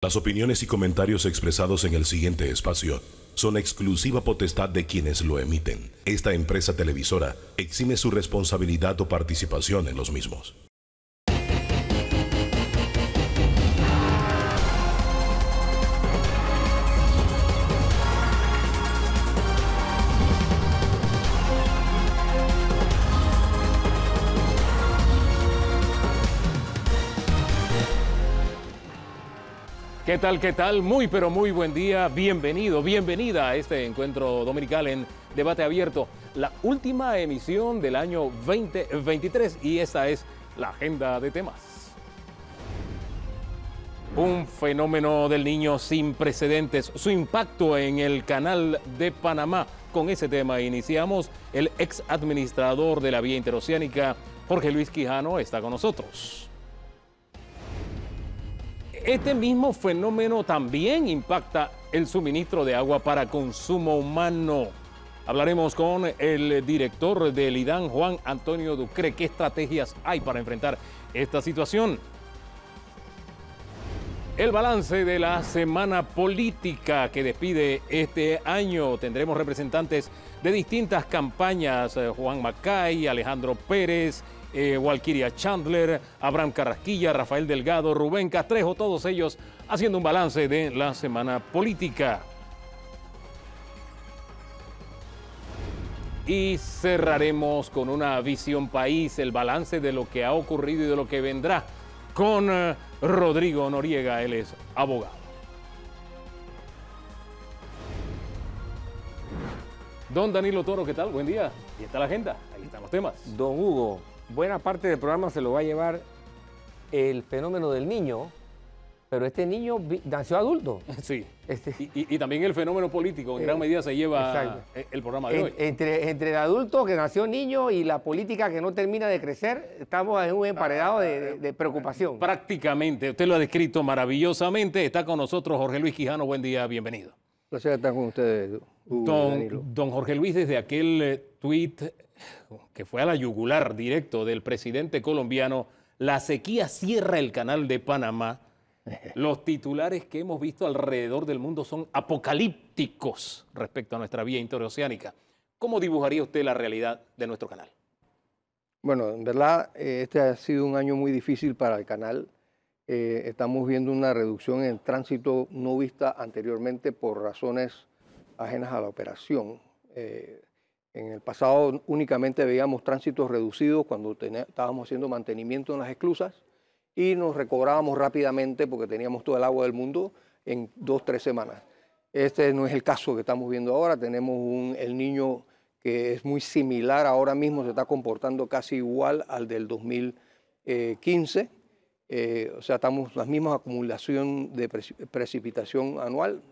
Las opiniones y comentarios expresados en el siguiente espacio son exclusiva potestad de quienes lo emiten. Esta empresa televisora exime su responsabilidad o participación en los mismos. ¿Qué tal, qué tal? Muy, pero muy buen día. Bienvenido, bienvenida a este encuentro dominical en Debate Abierto, la última emisión del año 2023 y esta es la agenda de temas. Un fenómeno del niño sin precedentes, su impacto en el canal de Panamá. Con ese tema iniciamos. El ex administrador de la vía interoceánica, Jorge Luis Quijano, está con nosotros. Este mismo fenómeno también impacta el suministro de agua para consumo humano. Hablaremos con el director del IDAN, Juan Antonio Ducre. ¿Qué estrategias hay para enfrentar esta situación? El balance de la semana política que despide este año. Tendremos representantes de distintas campañas, eh, Juan Macay, Alejandro Pérez, eh, Walkiria Chandler, Abraham Carrasquilla, Rafael Delgado, Rubén Castrejo, todos ellos haciendo un balance de la semana política. Y cerraremos con una visión país, el balance de lo que ha ocurrido y de lo que vendrá con eh, Rodrigo Noriega, él es abogado. Don Danilo Toro, ¿qué tal? Buen día. Ahí está la agenda, ahí están los temas. Don Hugo, buena parte del programa se lo va a llevar el fenómeno del niño, pero este niño nació adulto. Sí. Este... Y, también el fenómeno político, en gran eh, medida se lleva el programa de hoy. Entre, entre el adulto que nació niño y la política que no termina de crecer, estamos en un emparedado de, preocupación. Prácticamente, usted lo ha descrito maravillosamente. Está con nosotros Jorge Luis Quijano, buen día, bienvenido. Gracias estar con ustedes, don, don Jorge Luis, desde aquel eh, tuit que fue a la yugular directo del presidente colombiano, la sequía cierra el canal de Panamá. Los titulares que hemos visto alrededor del mundo son apocalípticos respecto a nuestra vía interoceánica. ¿Cómo dibujaría usted la realidad de nuestro canal? Bueno, en verdad, eh, este ha sido un año muy difícil para el canal. Eh, estamos viendo una reducción en el tránsito no vista anteriormente por razones ajenas a la operación. Eh, en el pasado únicamente veíamos tránsitos reducidos cuando estábamos haciendo mantenimiento en las esclusas y nos recobrábamos rápidamente porque teníamos todo el agua del mundo en dos, tres semanas. Este no es el caso que estamos viendo ahora. Tenemos un, el niño que es muy similar ahora mismo, se está comportando casi igual al del 2015. Eh, o sea, estamos las mismas acumulación de precipitación anual,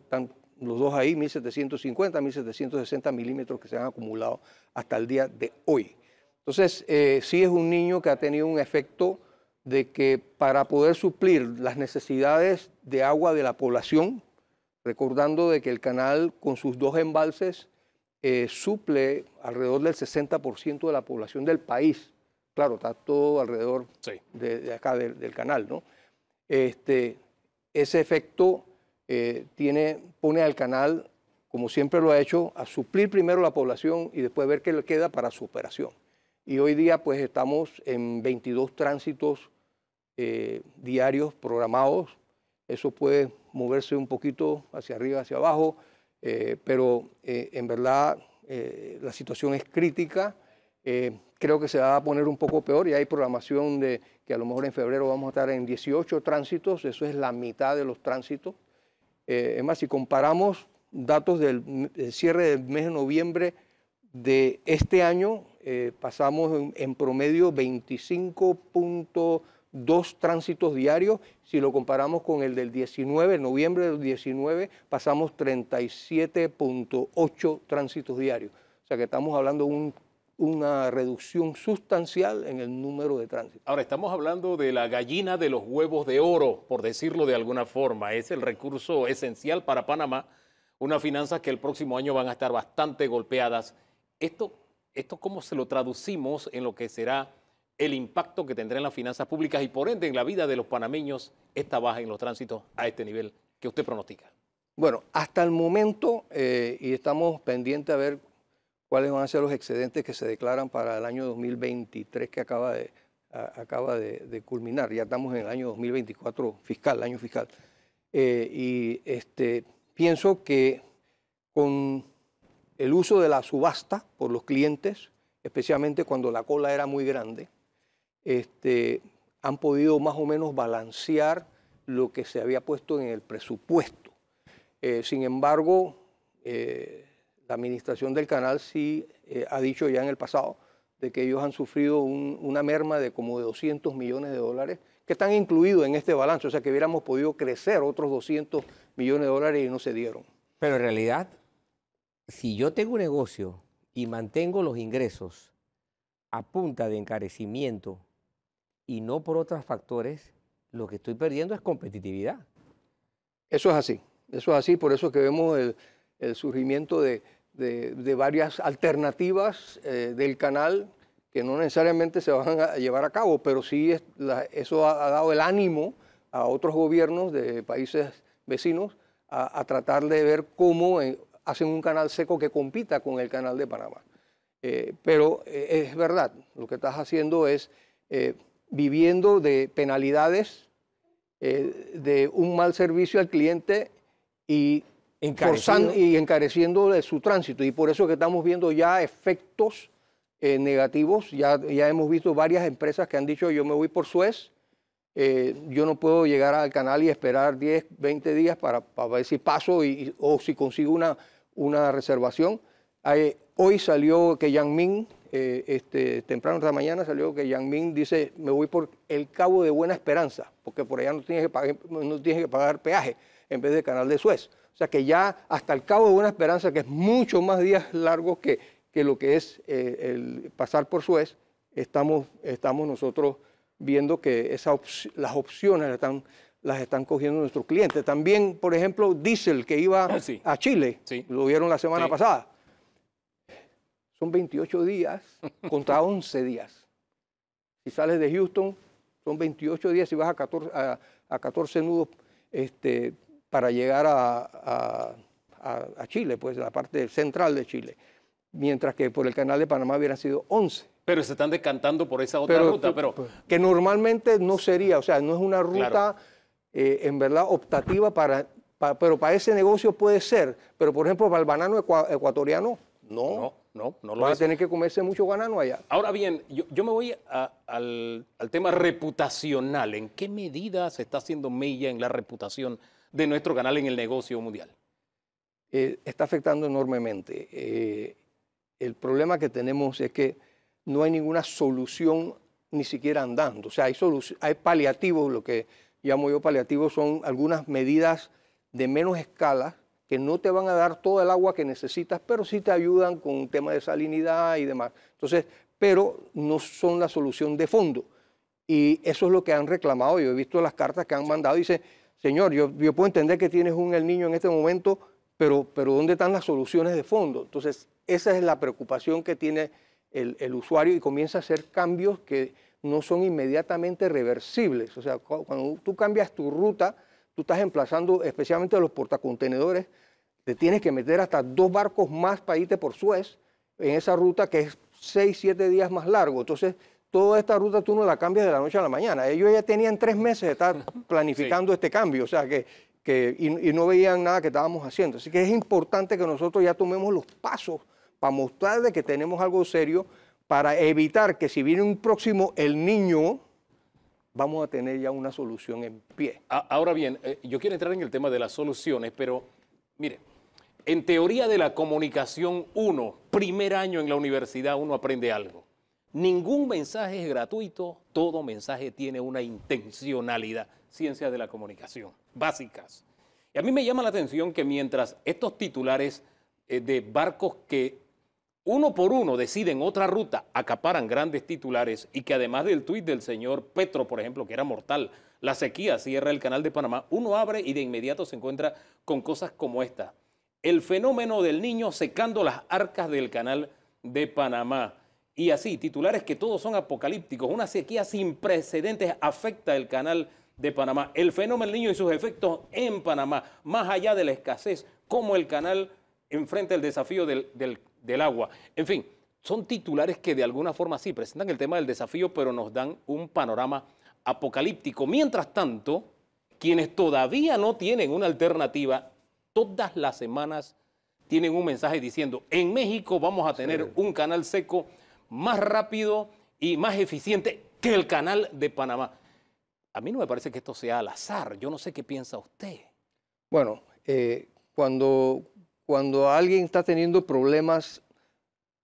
los dos ahí, 1750, 1760 milímetros que se han acumulado hasta el día de hoy. Entonces, eh, sí es un niño que ha tenido un efecto de que para poder suplir las necesidades de agua de la población, recordando de que el canal con sus dos embalses eh, suple alrededor del 60% de la población del país. Claro, está todo alrededor de, acá del, canal, ¿no? Este, ese efecto eh, tiene, pone al canal, como siempre lo ha hecho, a suplir primero la población y después ver qué le queda para su operación. Y hoy día pues estamos en 22 tránsitos eh, diarios programados. Eso puede moverse un poquito hacia arriba, hacia abajo, eh, pero en verdad la situación es crítica. creo que se va a poner un poco peor y hay programación de que a lo mejor en febrero vamos a estar en 18 tránsitos, eso es la mitad de los tránsitos. Eh, es más, si comparamos datos del, cierre del mes de noviembre de este año, eh, pasamos en, promedio 25.2 tránsitos diarios. Si lo comparamos con el del 19, noviembre del 19, pasamos 37.8 tránsitos diarios. O sea que estamos hablando de un una reducción sustancial en el número de tránsitos. Ahora, estamos hablando de la gallina de los huevos de oro, por decirlo de alguna forma. Es el recurso esencial para Panamá, unas finanzas que el próximo año van a estar bastante golpeadas. ¿Esto, esto cómo se lo traducimos en lo que será el impacto que tendrá en las finanzas públicas y por ende en la vida de los panameños esta baja en los tránsitos a este nivel que usted pronostica? Bueno, hasta el momento, eh, y estamos pendientes a ver cuáles van a ser los excedentes que se declaran para el año 2023 que acaba de, culminar. Ya estamos en el año 2024 fiscal, año fiscal. Eh, y este, pienso que con el uso de la subasta por los clientes, especialmente cuando la cola era muy grande, este, han podido más o menos balancear lo que se había puesto en el presupuesto. Eh, sin embargo, eh, la administración del canal sí eh, ha dicho ya en el pasado de que ellos han sufrido una merma de como de 200 millones de dólares que están incluidos en este balance, o sea que hubiéramos podido crecer otros 200 millones de dólares y no se dieron. Pero en realidad, si yo tengo un negocio y mantengo los ingresos a punta de encarecimiento y no por otros factores, lo que estoy perdiendo es competitividad. Eso es así, eso es así, por eso que vemos el, surgimiento de, varias alternativas eh, del canal que no necesariamente se van a llevar a cabo, pero sí eso ha, dado el ánimo a otros gobiernos de países vecinos a, tratar de ver cómo eh, hacen un canal seco que compita con el canal de Panamá. Eh, pero es verdad, lo que estás haciendo es viviendo de penalidades, eh, de un mal servicio al cliente y, y encareciendo de su tránsito. Y por eso que estamos viendo ya efectos eh, negativos. Ya, ya hemos visto varias empresas que han dicho yo me voy por Suez. Eh, yo no puedo llegar al canal y esperar 10, 20 días para, para ver si paso y, o si consigo una, una reservación. hoy salió que Yang Ming eh, este, temprano esta mañana salió que Yang Ming dice, me voy por el Cabo de Buena Esperanza, porque por allá no tienes que pagar, no tienes que pagar peaje en vez del Canal de Suez. O sea que ya hasta el Cabo de Buena Esperanza, que es mucho más días largos que, que lo que es eh, el pasar por Suez, estamos, estamos nosotros viendo que esa las opciones están, las están cogiendo nuestros clientes. También, por ejemplo, Diesel, que iba a Chile, lo vieron la semana pasada son 28 días contra 11 días. Si sales de Houston, son 28 días y vas a 14, a, 14 nudos este, para llegar a, Chile, pues la parte central de Chile. Mientras que por el canal de Panamá hubieran sido 11. Pero se están decantando por esa otra ruta. Pero... Que normalmente no sería, o sea, no es una ruta eh, en verdad optativa para, pero para ese negocio puede ser. Pero por ejemplo, para el banano ecuatoriano, no. No, no, lo Van a tener que comerse mucho banano allá. Ahora bien, yo, me voy al, tema reputacional. ¿En qué medida se está haciendo mella en la reputación de nuestro canal en el negocio mundial? Eh, está afectando enormemente. Eh, el problema que tenemos es que no hay ninguna solución ni siquiera andando. O sea, hay, hay paliativos, lo que llamo yo paliativos son algunas medidas de menos escala que no te van a dar todo el agua que necesitas, pero sí te ayudan con un tema de salinidad y demás. Entonces, pero no son la solución de fondo. Y eso es lo que han reclamado. Yo he visto las cartas que han mandado. Dice, señor, yo, puedo entender que tienes un el niño en este momento, pero, pero ¿dónde están las soluciones de fondo? Entonces, esa es la preocupación que tiene el, el usuario y comienza a hacer cambios que no son inmediatamente reversibles. O sea, cuando tú cambias tu ruta, tú estás emplazando especialmente los portacontenedores, te tienes que meter hasta dos barcos más para irte por Suez en esa ruta que es seis, siete días más largo. Entonces, toda esta ruta tú no la cambias de la noche a la mañana. Ellos ya tenían tres meses de estar planificando este cambio, o sea, que, que y, no veían nada que estábamos haciendo. Así que es importante que nosotros ya tomemos los pasos para mostrarles que tenemos algo serio, para evitar que si viene un próximo el niño, vamos a tener ya una solución en pie. Ahora bien, eh, yo quiero entrar en el tema de las soluciones, pero mire, en teoría de la comunicación uno, primer año en la universidad, uno aprende algo. Ningún mensaje es gratuito, todo mensaje tiene una intencionalidad. Ciencia de la comunicación, básicas. Y a mí me llama la atención que mientras estos titulares eh, de barcos que uno por uno deciden otra ruta, acaparan grandes titulares y que además del tuit del señor Petro, por ejemplo, que era mortal, la sequía cierra el canal de Panamá, uno abre y de inmediato se encuentra con cosas como esta. El fenómeno del niño secando las arcas del canal de Panamá. Y así, titulares que todos son apocalípticos. Una sequía sin precedentes afecta el canal de Panamá. El fenómeno niño y sus efectos en Panamá, más allá de la escasez, como el canal enfrenta el desafío del, del agua. En fin, son titulares que de alguna forma sí presentan el tema del desafío, pero nos dan un panorama apocalíptico. Mientras tanto, quienes todavía no tienen una alternativa, todas las semanas tienen un mensaje diciendo, en México vamos a tener un canal seco más rápido y más eficiente que el canal de Panamá. A mí no me parece que esto sea al azar. Yo no sé qué piensa usted. Bueno, eh, cuando, cuando alguien está teniendo problemas,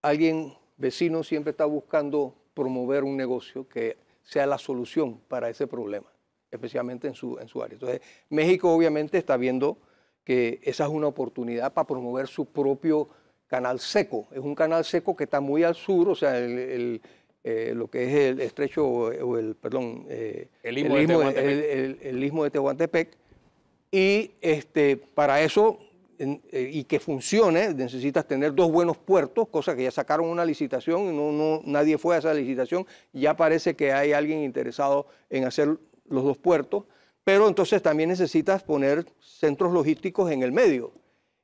alguien vecino siempre está buscando promover un negocio que sea la solución para ese problema, especialmente en su, en su área. Entonces, México obviamente está viendo que esa es una oportunidad para promover su propio canal seco. Es un canal seco que está muy al sur, o sea, el, eh, lo que es el estrecho o el, perdón, eh, el, istmo de el, el, istmo de Tehuantepec. Y este, para eso, eh, y que funcione, necesitas tener dos buenos puertos, cosa que ya sacaron una licitación y no, no, nadie fue a esa licitación. Ya parece que hay alguien interesado en hacer los dos puertos. Pero entonces también necesitas poner centros logísticos en el medio.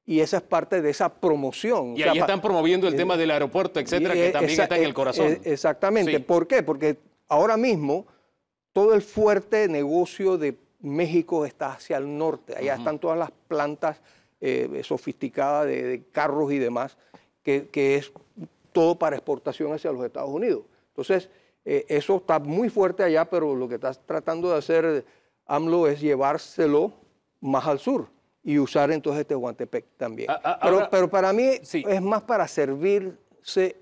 Y esa es parte de esa promoción. Y ahí están promoviendo el tema del aeropuerto, etcétera, que también está en el corazón. Exactamente. ¿Por qué? Porque ahora mismo todo el fuerte negocio de México está hacia el norte. Allá están todas las plantas eh, sofisticadas de, carros y demás, que, es todo para exportación hacia los Estados Unidos. Entonces, eh, eso está muy fuerte allá, pero lo que estás tratando de hacer AMLO es llevárselo más al sur y usar entonces este Guantepec también. Pero, para mí es más para servirse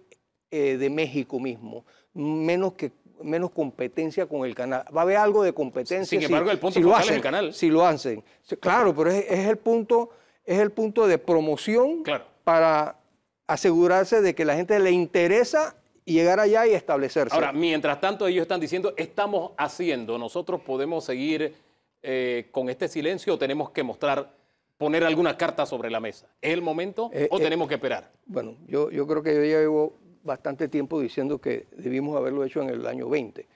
eh, de México mismo, menos que menos competencia con el canal. Va a haber algo de competencia. Sin embargo, el punto si lo hacen, es el canal. Si lo hacen. Claro, pero es, el punto, es el punto de promoción para asegurarse de que la gente le interesa llegar allá y establecerse. Ahora, mientras tanto ellos están diciendo, estamos haciendo, nosotros podemos seguir eh, con este silencio o tenemos que mostrar, poner alguna carta sobre la mesa. ¿Es el momento eh, o eh, tenemos que esperar? Bueno, yo, yo creo que yo ya llevo bastante tiempo diciendo que debimos haberlo hecho en el año 20.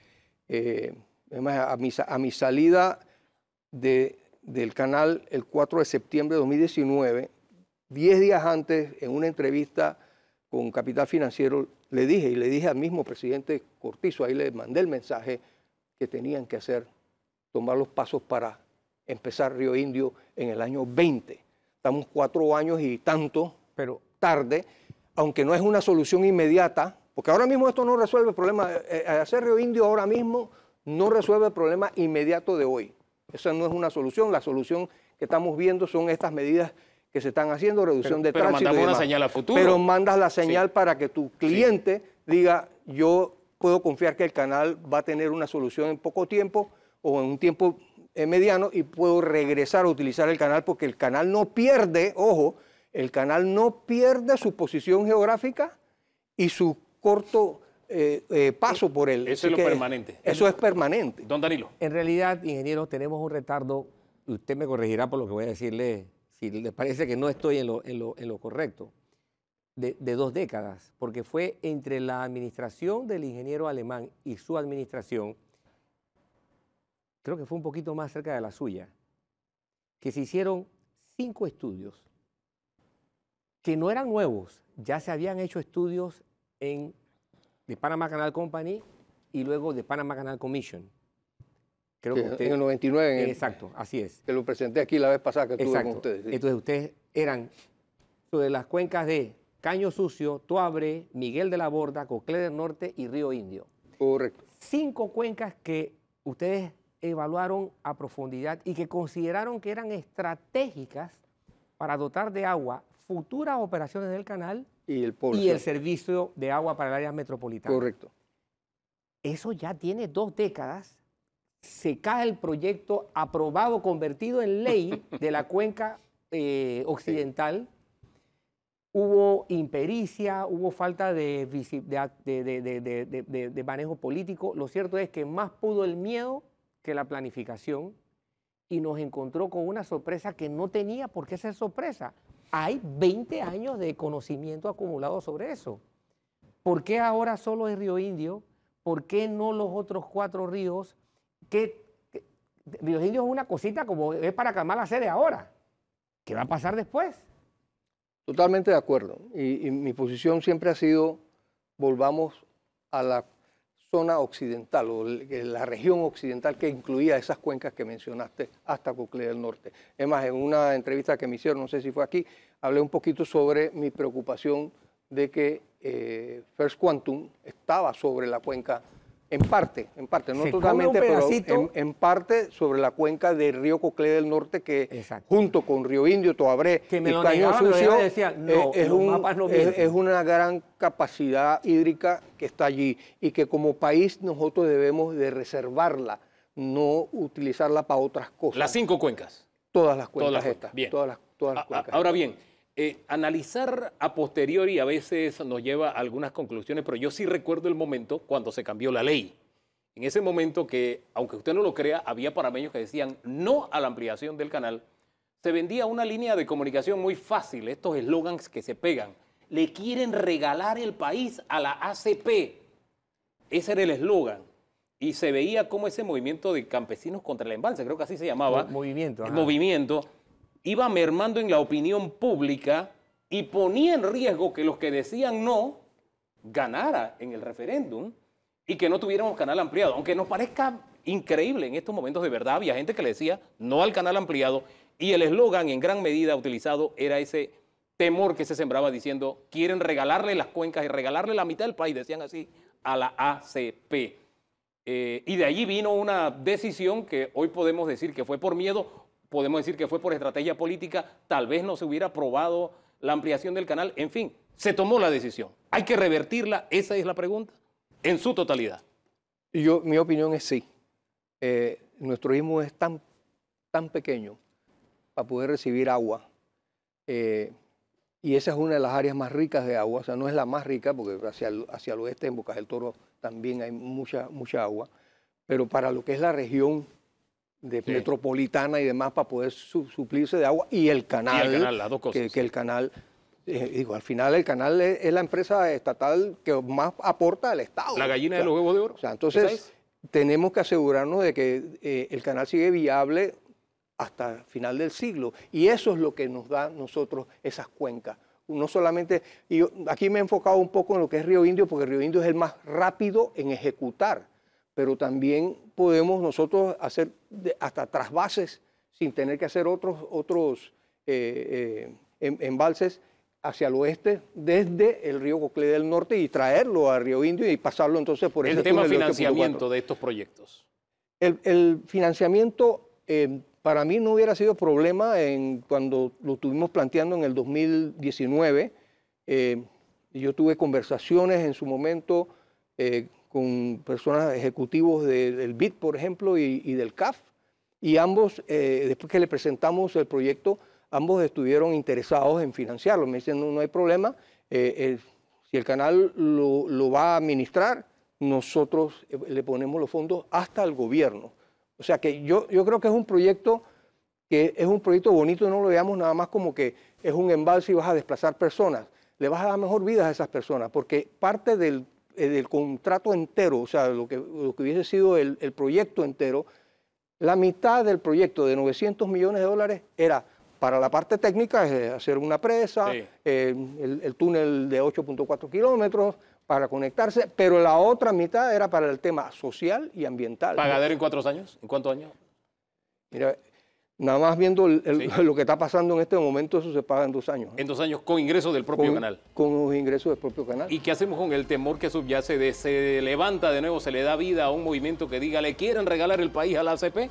además, a mi, a mi salida de, del canal el 4 de septiembre de 2019, 10 días antes, en una entrevista con Capital Financiero, le dije, y le dije al mismo presidente Cortizo, ahí le mandé el mensaje que tenían que hacer, tomar los pasos para empezar Río Indio en el año 20. Estamos cuatro años y tanto, pero tarde, aunque no es una solución inmediata, porque ahora mismo esto no resuelve el problema. Eh, eh, hacer Río Indio ahora mismo no resuelve el problema inmediato de hoy. Esa no es una solución. La solución que estamos viendo son estas medidas que se están haciendo, reducción de tránsito. Pero mandamos una señal a futuro. Pero mandas la señal para que tu cliente diga, yo puedo confiar que el canal va a tener una solución en poco tiempo o en un tiempo mediano y puedo regresar a utilizar el canal porque el canal no pierde, ojo, el canal no pierde su posición geográfica y su corto eh, eh, paso por él. Eso es lo permanente. Eso es permanente. Don Danilo. En realidad, ingeniero, tenemos un retardo, usted me corregirá por lo que voy a decirle si les parece que no estoy en lo, correcto, de, dos décadas, porque fue entre la administración del ingeniero alemán y su administración, creo que fue un poquito más cerca de la suya, que se hicieron cinco estudios que no eran nuevos, ya se habían hecho estudios en de Panama Canal Company y luego de Panama Canal Commission. Creo que usted, en el 99. exacto, así es. Que lo presenté aquí la vez pasada que estuve con ustedes. Entonces ustedes eran sobre las cuencas de Caño Sucio, Tuabre, Miguel de la Borda, Coclé del Norte y Río Indio. Correcto. Cinco cuencas que ustedes evaluaron a profundidad y que consideraron que eran estratégicas para dotar de agua futuras operaciones del canal y el, y el servicio de agua para el área metropolitana. Correcto. Eso ya tiene dos décadas se cae el proyecto aprobado, convertido en ley de la cuenca eh, occidental. Hubo impericia, hubo falta de, de, manejo político. Lo cierto es que más pudo el miedo que la planificación y nos encontró con una sorpresa que no tenía por qué ser sorpresa. Hay 20 años de conocimiento acumulado sobre eso. ¿Por qué ahora solo es Río Indio? ¿Por qué no los otros cuatro ríos? ¿Qué, qué- Río Indio es una cosita como es para calmar la sede ahora. ¿Qué va a pasar después? Totalmente de acuerdo. Y, y mi posición siempre ha sido, volvamos a la zona occidental o la región occidental que incluía esas cuencas que mencionaste hasta Coclé del Norte. Es más, en una entrevista que me hicieron, no sé si fue aquí, hablé un poquito sobre mi preocupación de que eh, First Quantum estaba sobre la cuenca, en parte, en parte, no totalmente, pero en, en parte sobre la cuenca del río Coclé del Norte que Exacto. junto con Río Indio, Toabré Que me y lo Caño negaban, Sucio, eh, no, es, los un- mapas no es- mienten. es una gran capacidad hídrica que está allí y que como país nosotros debemos de reservarla, no utilizarla para otras cosas. Las cinco cuencas. todas las cuencas Todas las cuencas, estas. bien. Todas las, todas las cuencas Ahora bien, eh, analizar a posteriori a veces nos lleva a algunas conclusiones, pero yo sí recuerdo el momento cuando se cambió la ley. En ese momento que, aunque usted no lo crea, había panameños que decían no a la ampliación del canal, se vendía una línea de comunicación muy fácil, estos eslogans que se pegan. Le quieren regalar el país a la ACP. Ese era el eslogan. Y se veía como ese movimiento de campesinos contra el embalse, creo que así se llamaba Mo- movimiento, el movimiento iba mermando en la opinión pública y ponía en riesgo que los que decían no ganara en el referéndum y que no tuviéramos canal ampliado. Aunque nos parezca increíble en estos momentos, de verdad había gente que le decía no al canal ampliado y el eslogan en gran medida utilizado era ese temor que se sembraba diciendo quieren regalarle las cuencas y regalarle la mitad del país, decían así, a la ACP. Eh, y de allí vino una decisión que hoy podemos decir que fue por miedo, podemos decir que fue por estrategia política, tal vez no se hubiera aprobado la ampliación del canal, en fin, se tomó la decisión. ¿Hay que revertirla? Esa es la pregunta, en su totalidad. Yo, mi opinión es sí. Eh, nuestro istmo es tan, tan pequeño para poder recibir agua. eh, y esa es una de las áreas más ricas de agua. O sea, no es la más rica, porque hacia el, hacia el oeste, en Bocas del Toro, también hay mucha, mucha agua. Pero para lo que es la región de Sí. metropolitana y demás, para poder su- suplirse de agua, y el canal, canal, las dos que, cosas. que el canal, eh, digo, al final el canal es, es la empresa estatal que más aporta al Estado. La gallina O de los huevos de oro. o sea, ¿Esa entonces es? tenemos que asegurarnos de que eh, el canal sigue viable hasta final del siglo. Y eso es lo que nos da nosotros esas cuencas. No solamente, y yo aquí me he enfocado un poco en lo que es Río Indio, porque Río Indio es el más rápido en ejecutar, pero también podemos nosotros hacer hasta trasvases sin tener que hacer otros, otros eh, eh, em- embalses hacia el oeste desde el río Coclé del Norte y traerlo a Río Indio y pasarlo entonces por El ese tema túnel de 8.4. financiamiento de estos proyectos. El, el financiamiento eh, para mí no hubiera sido problema en, cuando lo estuvimos planteando en el 2019. Eh, yo tuve conversaciones en su momento con personas ejecutivos de- del BID, por ejemplo, y, y del CAF, y ambos, eh, después que le presentamos el proyecto, ambos estuvieron interesados en financiarlo. Me dicen, no, no hay problema, eh, eh, si el canal lo, lo va a administrar, nosotros eh, le ponemos los fondos hasta el gobierno. O sea que yo, yo creo que es un proyecto que es un proyecto bonito, no lo veamos nada más como que es un embalse y vas a desplazar personas. Le vas a dar mejor vida a esas personas, porque parte del, eh, del contrato entero, o sea, lo que, lo que hubiese sido el, el proyecto entero, la mitad del proyecto de 900 millones de dólares era para la parte técnica, es hacer una presa, Sí. eh, el, el túnel de 8.4 kilómetros para conectarse, pero la otra mitad era para el tema social y ambiental. ¿Pagadero en cuatro años? ¿En cuántos años? Mira, nada más viendo el- el- Sí. lo que está pasando en este momento, eso se paga en dos años. En dos años con ingresos del propio con, canal. Con los ingresos del propio canal. ¿Y qué hacemos con el temor que subyace de se levanta de nuevo, se le da vida a un movimiento que diga, le quieren regalar el país a la ACP?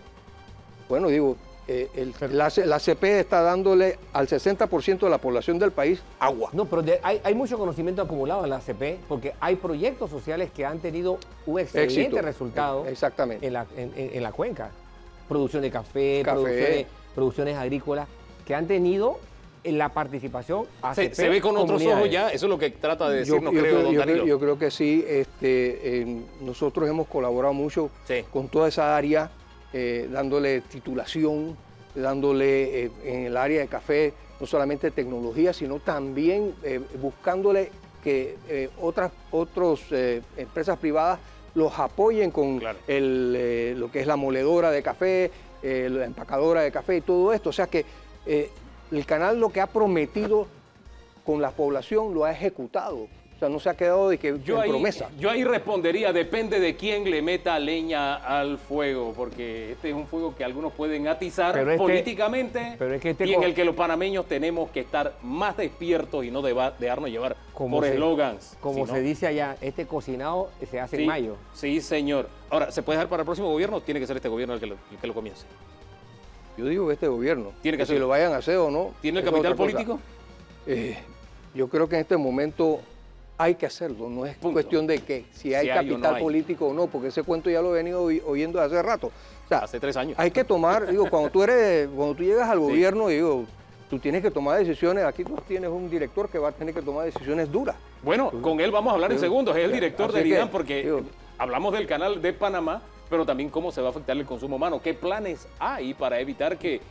Bueno, digo, eh, el- la, C- la CP está dándole al 60% de la población del país agua. No, pero de- hay, hay mucho conocimiento acumulado en la ACP porque hay proyectos sociales que han tenido un excelente Éxito. resultado Exactamente. en la, en- en- en la cuenca. Producción de café, Café. Producciones, producciones agrícolas que han tenido en la participación Se, se ve con otros ojos ya, eso es lo que trata de Yo, decirnos, yo creo, creo, don yo creo- yo creo que sí. Este, eh, nosotros hemos colaborado mucho Sí. con toda esa área, eh, dándole titulación, dándole eh, en el área de café no solamente tecnología, sino también eh, buscándole que eh, otras otros, eh, empresas privadas los apoyen con el, eh, lo que es la moledora de café, la empacadora de café y todo esto. O sea que el canal lo que ha prometido con la población lo ha ejecutado. O sea, no se ha quedado de que yo en promesa. Yo ahí respondería, depende de quién le meta leña al fuego, porque este es un fuego que algunos pueden atizar este- políticamente este y en el que los panameños tenemos que estar más despiertos y no dejarnos llevar por eslogans. Como se dice allá, este cocinado se hace en mayo. Sí, señor. Ahora, ¿se puede dejar para el próximo gobierno o tiene que ser este gobierno el que lo, que lo comience? Yo digo este gobierno. Tiene que ser. Si lo vayan a hacer o no. ¿Tiene el capital político? Eh, yo creo que en este momento hay que hacerlo, no es cuestión de que si hay capital político o no, porque ese cuento ya lo he venido oyendo hace rato. hace tres años. Hay que tomar, digo, cuando tú eres, cuando tú llegas al gobierno, digo, tú tienes que tomar decisiones. Aquí tú tienes un director que va a tener que tomar decisiones duras. Bueno, con él vamos a hablar en segundos. Es el director de IRIDAN porque hablamos del canal de Panamá, pero también cómo se va a afectar el consumo humano. ¿Qué planes hay para evitar que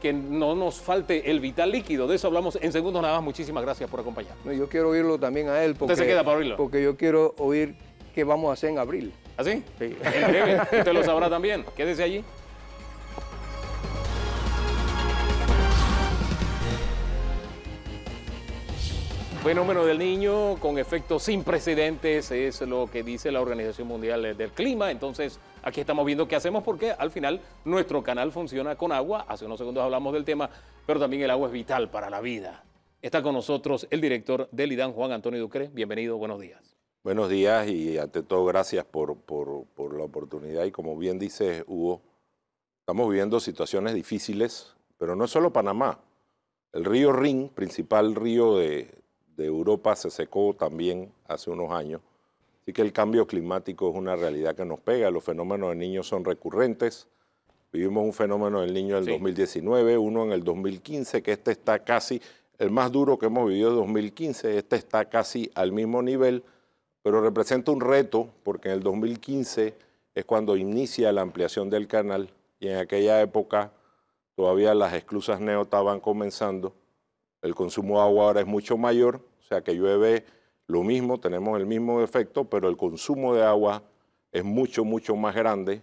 que no nos falte el vital líquido. De eso hablamos en segundos nada más. Muchísimas gracias por acompañarnos. yo quiero oírlo también a él. Porque, ¿Usted se queda para oírlo? Porque yo quiero oír qué vamos a hacer en abril. ¿Así? ¿Ah, sí. En breve, usted lo sabrá también. Quédese allí. Fenómeno del niño con efectos sin precedentes es lo que dice la Organización Mundial del Clima. Entonces, aquí estamos viendo qué hacemos porque al final nuestro canal funciona con agua. Hace unos segundos hablamos del tema, pero también el agua es vital para la vida. Está con nosotros el director del IDAN, Juan Antonio Ducre. Bienvenido, buenos días. Buenos días y ante todo gracias por, la oportunidad. Y como bien dice Hugo, estamos viviendo situaciones difíciles, pero no es solo Panamá. El río Rin, principal río de Europa se secó también hace unos años. Así que el cambio climático es una realidad que nos pega. Los fenómenos de niños son recurrentes. Vivimos un fenómeno del niño en el 2019, uno en el 2015, que este está casi, el más duro que hemos vivido en 2015, este está casi al mismo nivel, pero representa un reto porque en el 2015 es cuando inicia la ampliación del canal y en aquella época todavía las esclusas neo estaban comenzando el consumo de agua ahora es mucho mayor, o sea que llueve lo mismo, tenemos el mismo efecto, pero el consumo de agua es mucho, mucho más grande.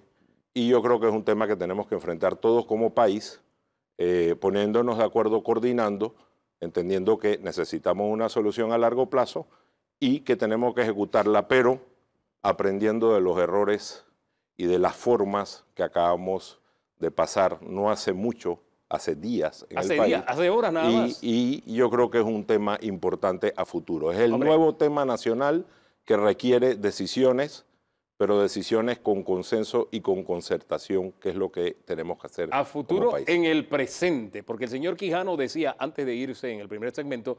Y yo creo que es un tema que tenemos que enfrentar todos como país, eh, poniéndonos de acuerdo, coordinando, entendiendo que necesitamos una solución a largo plazo y que tenemos que ejecutarla, pero aprendiendo de los errores y de las formas que acabamos de pasar no hace mucho hace días en hace el país. hace horas nada y, más. Y yo creo que es un tema importante a futuro. Es el nuevo tema nacional que requiere decisiones, pero decisiones con consenso y con concertación, que es lo que tenemos que hacer. A futuro en el presente, porque el señor Quijano decía antes de irse en el primer segmento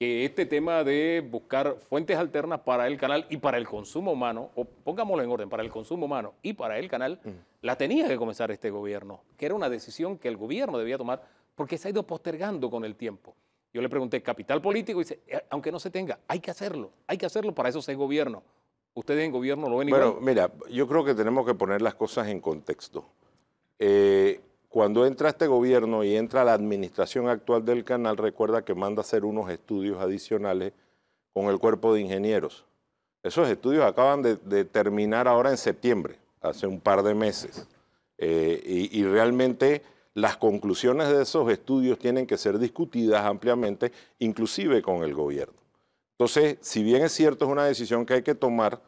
que este tema de buscar fuentes alternas para el canal y para el consumo humano, o pongámoslo en orden, para el consumo humano y para el canal, la tenía que comenzar este gobierno, que era una decisión que el gobierno debía tomar porque se ha ido postergando con el tiempo. Yo le pregunté, capital político, y dice, eh, aunque no se tenga, hay que hacerlo, hay que hacerlo, para eso es gobierno. Ustedes en gobierno lo ven igual. Bueno, mira, yo creo que tenemos que poner las cosas en contexto. Eh, cuando entra este gobierno y entra la administración actual del canal, recuerda que manda hacer unos estudios adicionales con el cuerpo de ingenieros. Esos estudios acaban de, terminar ahora en septiembre, hace un par de meses. Eh, y, realmente las conclusiones de esos estudios tienen que ser discutidas ampliamente, inclusive con el gobierno. Entonces, si bien es cierto, es una decisión que hay que tomar,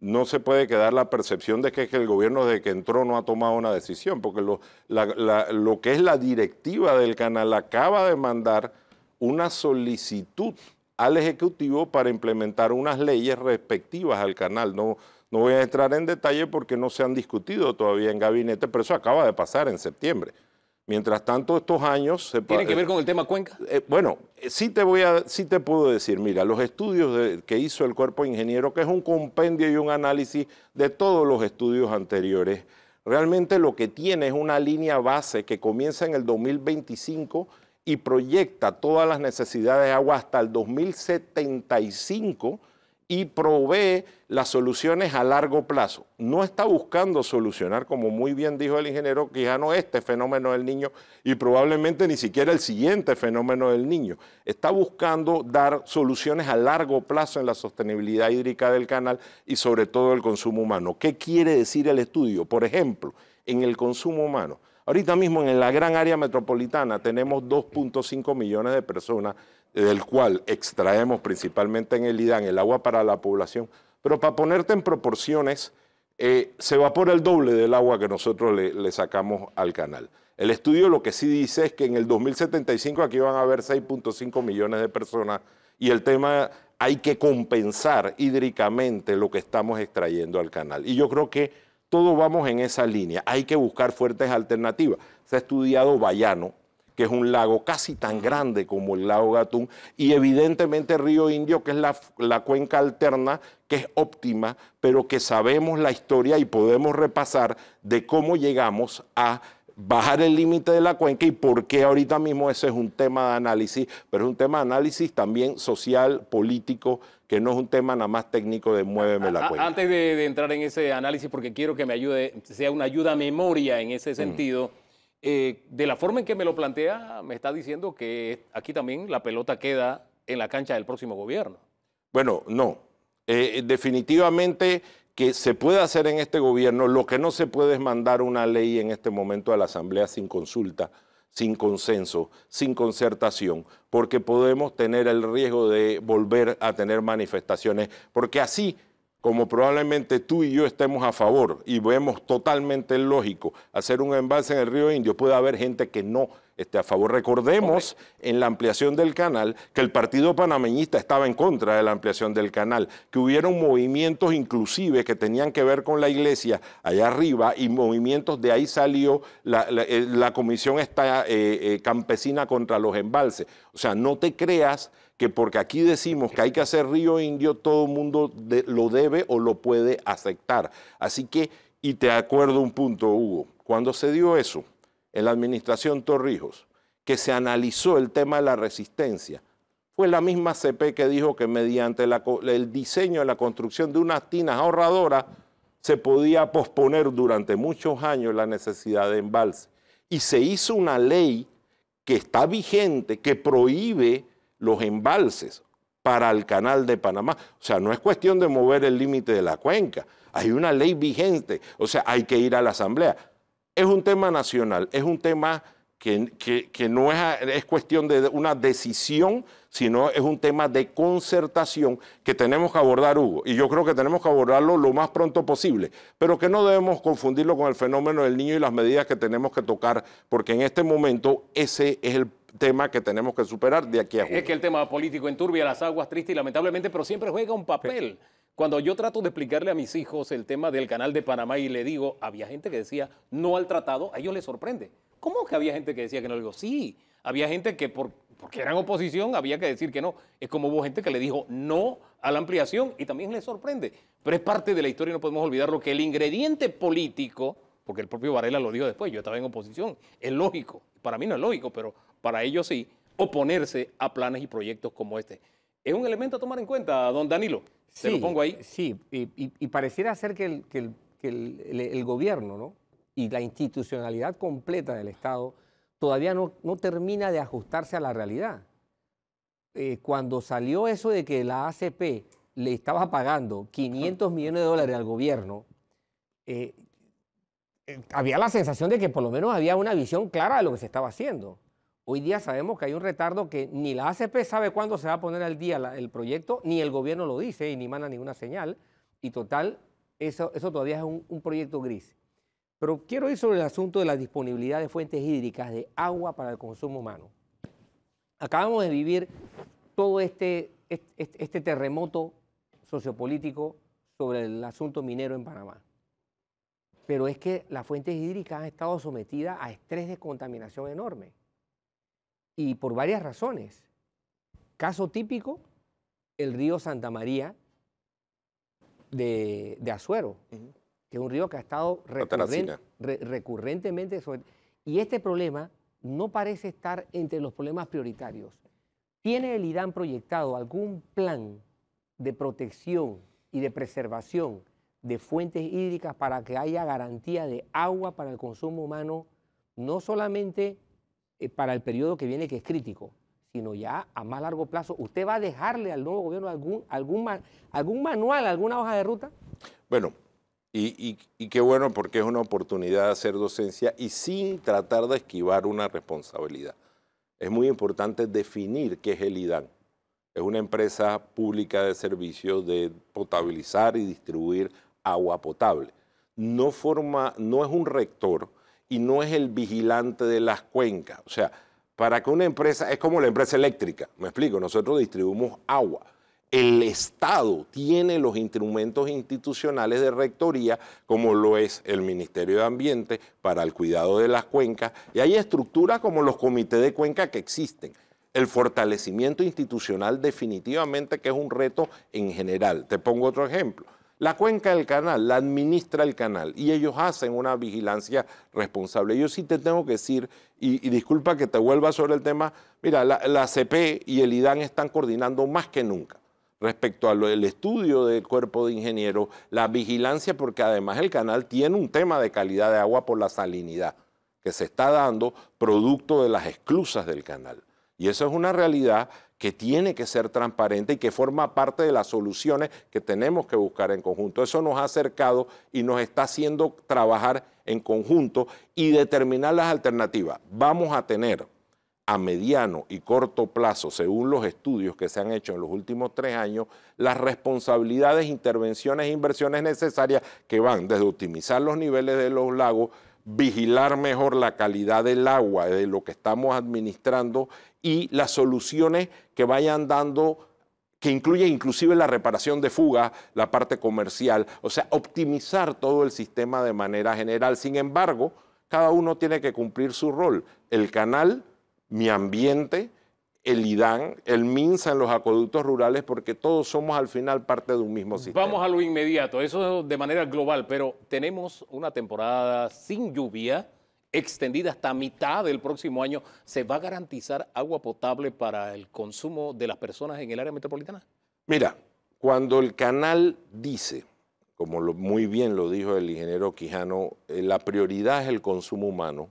no se puede quedar la percepción de que, el gobierno desde que entró no ha tomado una decisión, porque lo, lo que es la directiva del canal acaba de mandar una solicitud al Ejecutivo para implementar unas leyes respectivas al canal. No, no voy a entrar en detalle porque no se han discutido todavía en gabinete, pero eso acaba de pasar en septiembre. Mientras tanto, estos años... Se ¿Tiene que ver con el tema Cuenca? Eh, bueno, sí te, voy a, sí te puedo decir, mira, los estudios que hizo el cuerpo ingeniero, que es un compendio y un análisis de todos los estudios anteriores, realmente lo que tiene es una línea base que comienza en el 2025 y proyecta todas las necesidades de agua hasta el 2075 y provee las soluciones a largo plazo. No está buscando solucionar, como muy bien dijo el ingeniero Quijano, este fenómeno del niño y probablemente ni siquiera el siguiente fenómeno del niño. Está buscando dar soluciones a largo plazo en la sostenibilidad hídrica del canal y sobre todo el consumo humano. ¿Qué quiere decir el estudio? Por ejemplo, en el consumo humano. Ahorita mismo en la gran área metropolitana tenemos 2.5 millones de personas del cual extraemos principalmente en el IDAN el agua para la población, pero para ponerte en proporciones, eh, se evapora el doble del agua que nosotros le, sacamos al canal. El estudio lo que sí dice es que en el 2075 aquí van a haber 6.5 millones de personas y el tema hay que compensar hídricamente lo que estamos extrayendo al canal. Y yo creo que todos vamos en esa línea. Hay que buscar fuertes alternativas. Se ha estudiado Bayano, que es un lago casi tan grande como el lago Gatún, y evidentemente Río Indio, que es la, cuenca alterna, que es óptima, pero que sabemos la historia y podemos repasar de cómo llegamos a bajar el límite de la cuenca y por qué ahorita mismo ese es un tema de análisis, pero es un tema de análisis también social, político, que no es un tema nada más técnico de muéveme la cuenca. Antes de, entrar en ese análisis, porque quiero que me ayude, sea una ayuda a memoria en ese mm. Eh, de la forma en que me lo plantea, me está diciendo que aquí también la pelota queda en la cancha del próximo gobierno. Bueno, no. Eh, definitivamente que se puede hacer en este gobierno, lo que no se puede es mandar una ley en este momento a la Asamblea sin consulta, sin consenso, sin concertación, porque podemos tener el riesgo de volver a tener manifestaciones, porque así como probablemente tú y yo estemos a favor y vemos totalmente lógico hacer un embalse en el río Indio, puede haber gente que no esté a favor. Recordemos en la ampliación del canal que el partido panameñista estaba en contra de la ampliación del canal, que hubieron movimientos inclusive que tenían que ver con la iglesia allá arriba y movimientos de ahí salió la, eh, comisión esta, eh, eh, campesina contra los embalses. O sea, no te creas que porque aquí decimos que hay que hacer río indio, todo el mundo lo debe o lo puede aceptar. Así que, y te acuerdo un punto, Hugo, cuando se dio eso en la administración Torrijos, que se analizó el tema de la resistencia, fue la misma CP que dijo que mediante el diseño de la construcción de unas tinas ahorradoras se podía posponer durante muchos años la necesidad de embalse. Y se hizo una ley que está vigente, que prohíbe los embalses para el canal de Panamá. O sea, no es cuestión de mover el límite de la cuenca. Hay una ley vigente. O sea, hay que ir a la Asamblea. Es un tema nacional, es un tema que, que, no es, es, cuestión de una decisión, sino es un tema de concertación que tenemos que abordar, Hugo. Y yo creo que tenemos que abordarlo lo más pronto posible, pero que no debemos confundirlo con el fenómeno del niño y las medidas que tenemos que tocar, porque en este momento ese es el tema que tenemos que superar de aquí a junio. Es que el tema político enturbia las aguas tristes y lamentablemente, pero siempre juega un papel. Cuando yo trato de explicarle a mis hijos el tema del canal de Panamá y le digo, había gente que decía no al tratado, a ellos les sorprende. ¿Cómo que había gente que decía que no? Le digo, sí, había gente que por, porque eran oposición había que decir que no. Es como hubo gente que le dijo no a la ampliación y también les sorprende. Pero es parte de la historia y no podemos olvidar lo que el ingrediente político, porque el propio Varela lo dijo después, yo estaba en oposición, es lógico. Para mí no es lógico, pero para ellos sí, oponerse a planes y proyectos como este. Es un elemento a tomar en cuenta, don Danilo. Se lo pongo ahí. Sí, y, pareciera ser que, el, gobierno ¿no? y la institucionalidad completa del Estado todavía no, no termina de ajustarse a la realidad. Eh, cuando salió eso de que la ACP le estaba pagando 500 millones de dólares al gobierno, eh, eh, había la sensación de que por lo menos había una visión clara de lo que se estaba haciendo. Hoy día sabemos que hay un retardo que ni la ACP sabe cuándo se va a poner al día el proyecto, ni el gobierno lo dice y ni manda ninguna señal. Y total, eso, eso todavía es un, proyecto gris. Pero quiero ir sobre el asunto de la disponibilidad de fuentes hídricas de agua para el consumo humano. Acabamos de vivir todo este, este, este terremoto sociopolítico sobre el asunto minero en Panamá. Pero es que las fuentes hídricas han estado sometidas a estrés de contaminación enorme y por varias razones. Caso típico, el río Santa María de, Azuero, que es un río que ha estado recurrentemente sobre... Y este problema no parece estar entre los problemas prioritarios. ¿Tiene el Irán proyectado algún plan de protección y de preservación de fuentes hídricas para que haya garantía de agua para el consumo humano, no solamente eh, para el periodo que viene, que es crítico, sino ya a más largo plazo. ¿Usted va a dejarle al nuevo gobierno algún, algún, algún manual, alguna hoja de ruta? Bueno, y, y, qué bueno porque es una oportunidad de hacer docencia y sin tratar de esquivar una responsabilidad. Es muy importante definir qué es el IDAN. Es una empresa pública de servicios de potabilizar y distribuir agua potable. No, forma, no es un rector y no es el vigilante de las cuencas. O sea, para que una empresa, es como la empresa eléctrica, me explico, nosotros distribuimos agua. El Estado tiene los instrumentos institucionales de rectoría, como lo es el Ministerio de Ambiente para el cuidado de las cuencas, y hay estructuras como los comités de cuenca que existen. El fortalecimiento institucional definitivamente que es un reto en general. Te pongo otro ejemplo. La cuenca del canal la administra el canal y ellos hacen una vigilancia responsable. Yo sí te tengo que decir, y, disculpa que te vuelva sobre el tema, mira, la, CP y el IDAN están coordinando más que nunca respecto al estudio del cuerpo de ingenieros, la vigilancia, porque además el canal tiene un tema de calidad de agua por la salinidad que se está dando producto de las esclusas del canal. Y eso es una realidad que tiene que ser transparente y que forma parte de las soluciones que tenemos que buscar en conjunto. Eso nos ha acercado y nos está haciendo trabajar en conjunto y determinar las alternativas. Vamos a tener a mediano y corto plazo, según los estudios que se han hecho en los últimos tres años, las responsabilidades, intervenciones e inversiones necesarias que van desde optimizar los niveles de los lagos, vigilar mejor la calidad del agua, de lo que estamos administrando y las soluciones que vayan dando que incluye inclusive la reparación de fuga, la parte comercial, o sea, optimizar todo el sistema de manera general. Sin embargo, cada uno tiene que cumplir su rol. El canal, mi ambiente, el IDAN, el MINSA en los acueductos rurales, porque todos somos al final parte de un mismo sistema. Vamos a lo inmediato, eso de manera global, pero tenemos una temporada sin lluvia extendida hasta mitad del próximo año, ¿se va a garantizar agua potable para el consumo de las personas en el área metropolitana? Mira, cuando el canal dice, como muy bien lo dijo el ingeniero Quijano, eh, la prioridad es el consumo humano,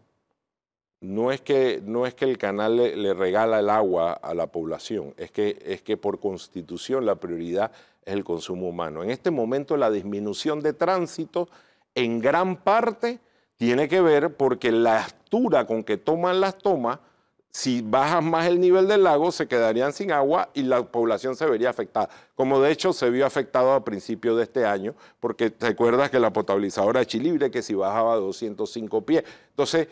no es que, no es que el canal le, regala el agua a la población, es que, es que por constitución la prioridad es el consumo humano. En este momento la disminución de tránsito en gran parte tiene que ver porque la altura con que toman las tomas, si bajas más el nivel del lago, se quedarían sin agua y la población se vería afectada. Como de hecho se vio afectado a principios de este año, porque te acuerdas que la potabilizadora de Chilibre, que si bajaba 205 pies. Entonces,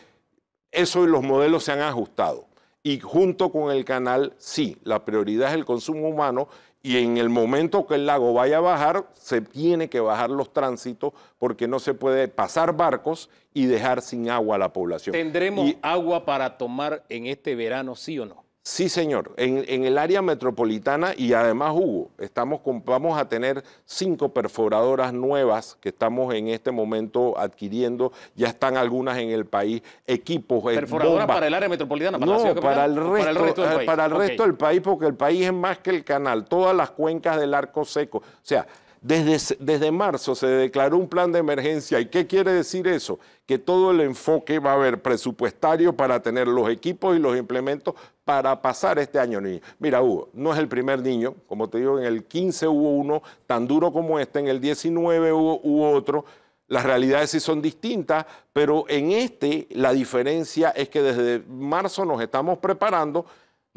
eso y los modelos se han ajustado. Y junto con el canal, sí, la prioridad es el consumo humano y en el momento que el lago vaya a bajar, se tiene que bajar los tránsitos porque no se puede pasar barcos y dejar sin agua a la población. ¿Tendremos agua para tomar en este verano, sí o no? Sí, señor. En, el área metropolitana y además, Hugo, estamos vamos a tener cinco perforadoras nuevas que estamos en este momento adquiriendo. Ya están algunas en el país, equipos. Eh, ¿Perforadoras para el área metropolitana? ¿Para no, para el, resto, del país. Para el resto del país, porque el país es más que el canal. Todas las cuencas del arco seco. O sea, desde, desde, marzo se declaró un plan de emergencia. ¿Y qué quiere decir eso? Que todo el enfoque va a haber presupuestario para tener los equipos y los implementos para pasar este año niño. Mira, Hugo, no es el primer niño. Como te digo, en el 15 hubo uno tan duro como este, en el 19 hubo, hubo otro. Las realidades sí son distintas, pero en este la diferencia es que desde marzo nos estamos preparando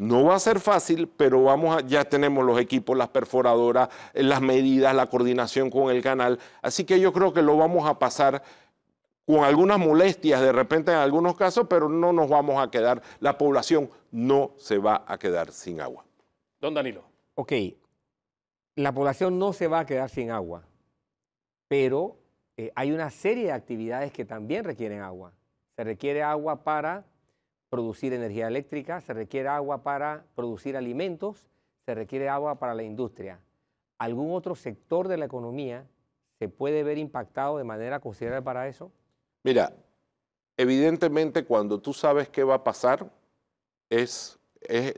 no va a ser fácil, pero vamos a, ya tenemos los equipos, las perforadoras, eh, las medidas, la coordinación con el canal. Así que yo creo que lo vamos a pasar con algunas molestias de repente en algunos casos, pero no nos vamos a quedar, la población no se va a quedar sin agua. Don Danilo. Ok, la población no se va a quedar sin agua, pero eh, hay una serie de actividades que también requieren agua. Se requiere agua para producir energía eléctrica, se requiere agua para producir alimentos, se requiere agua para la industria. ¿Algún otro sector de la economía se puede ver impactado de manera considerable para eso? Mira, evidentemente cuando tú sabes qué va a pasar, es, es,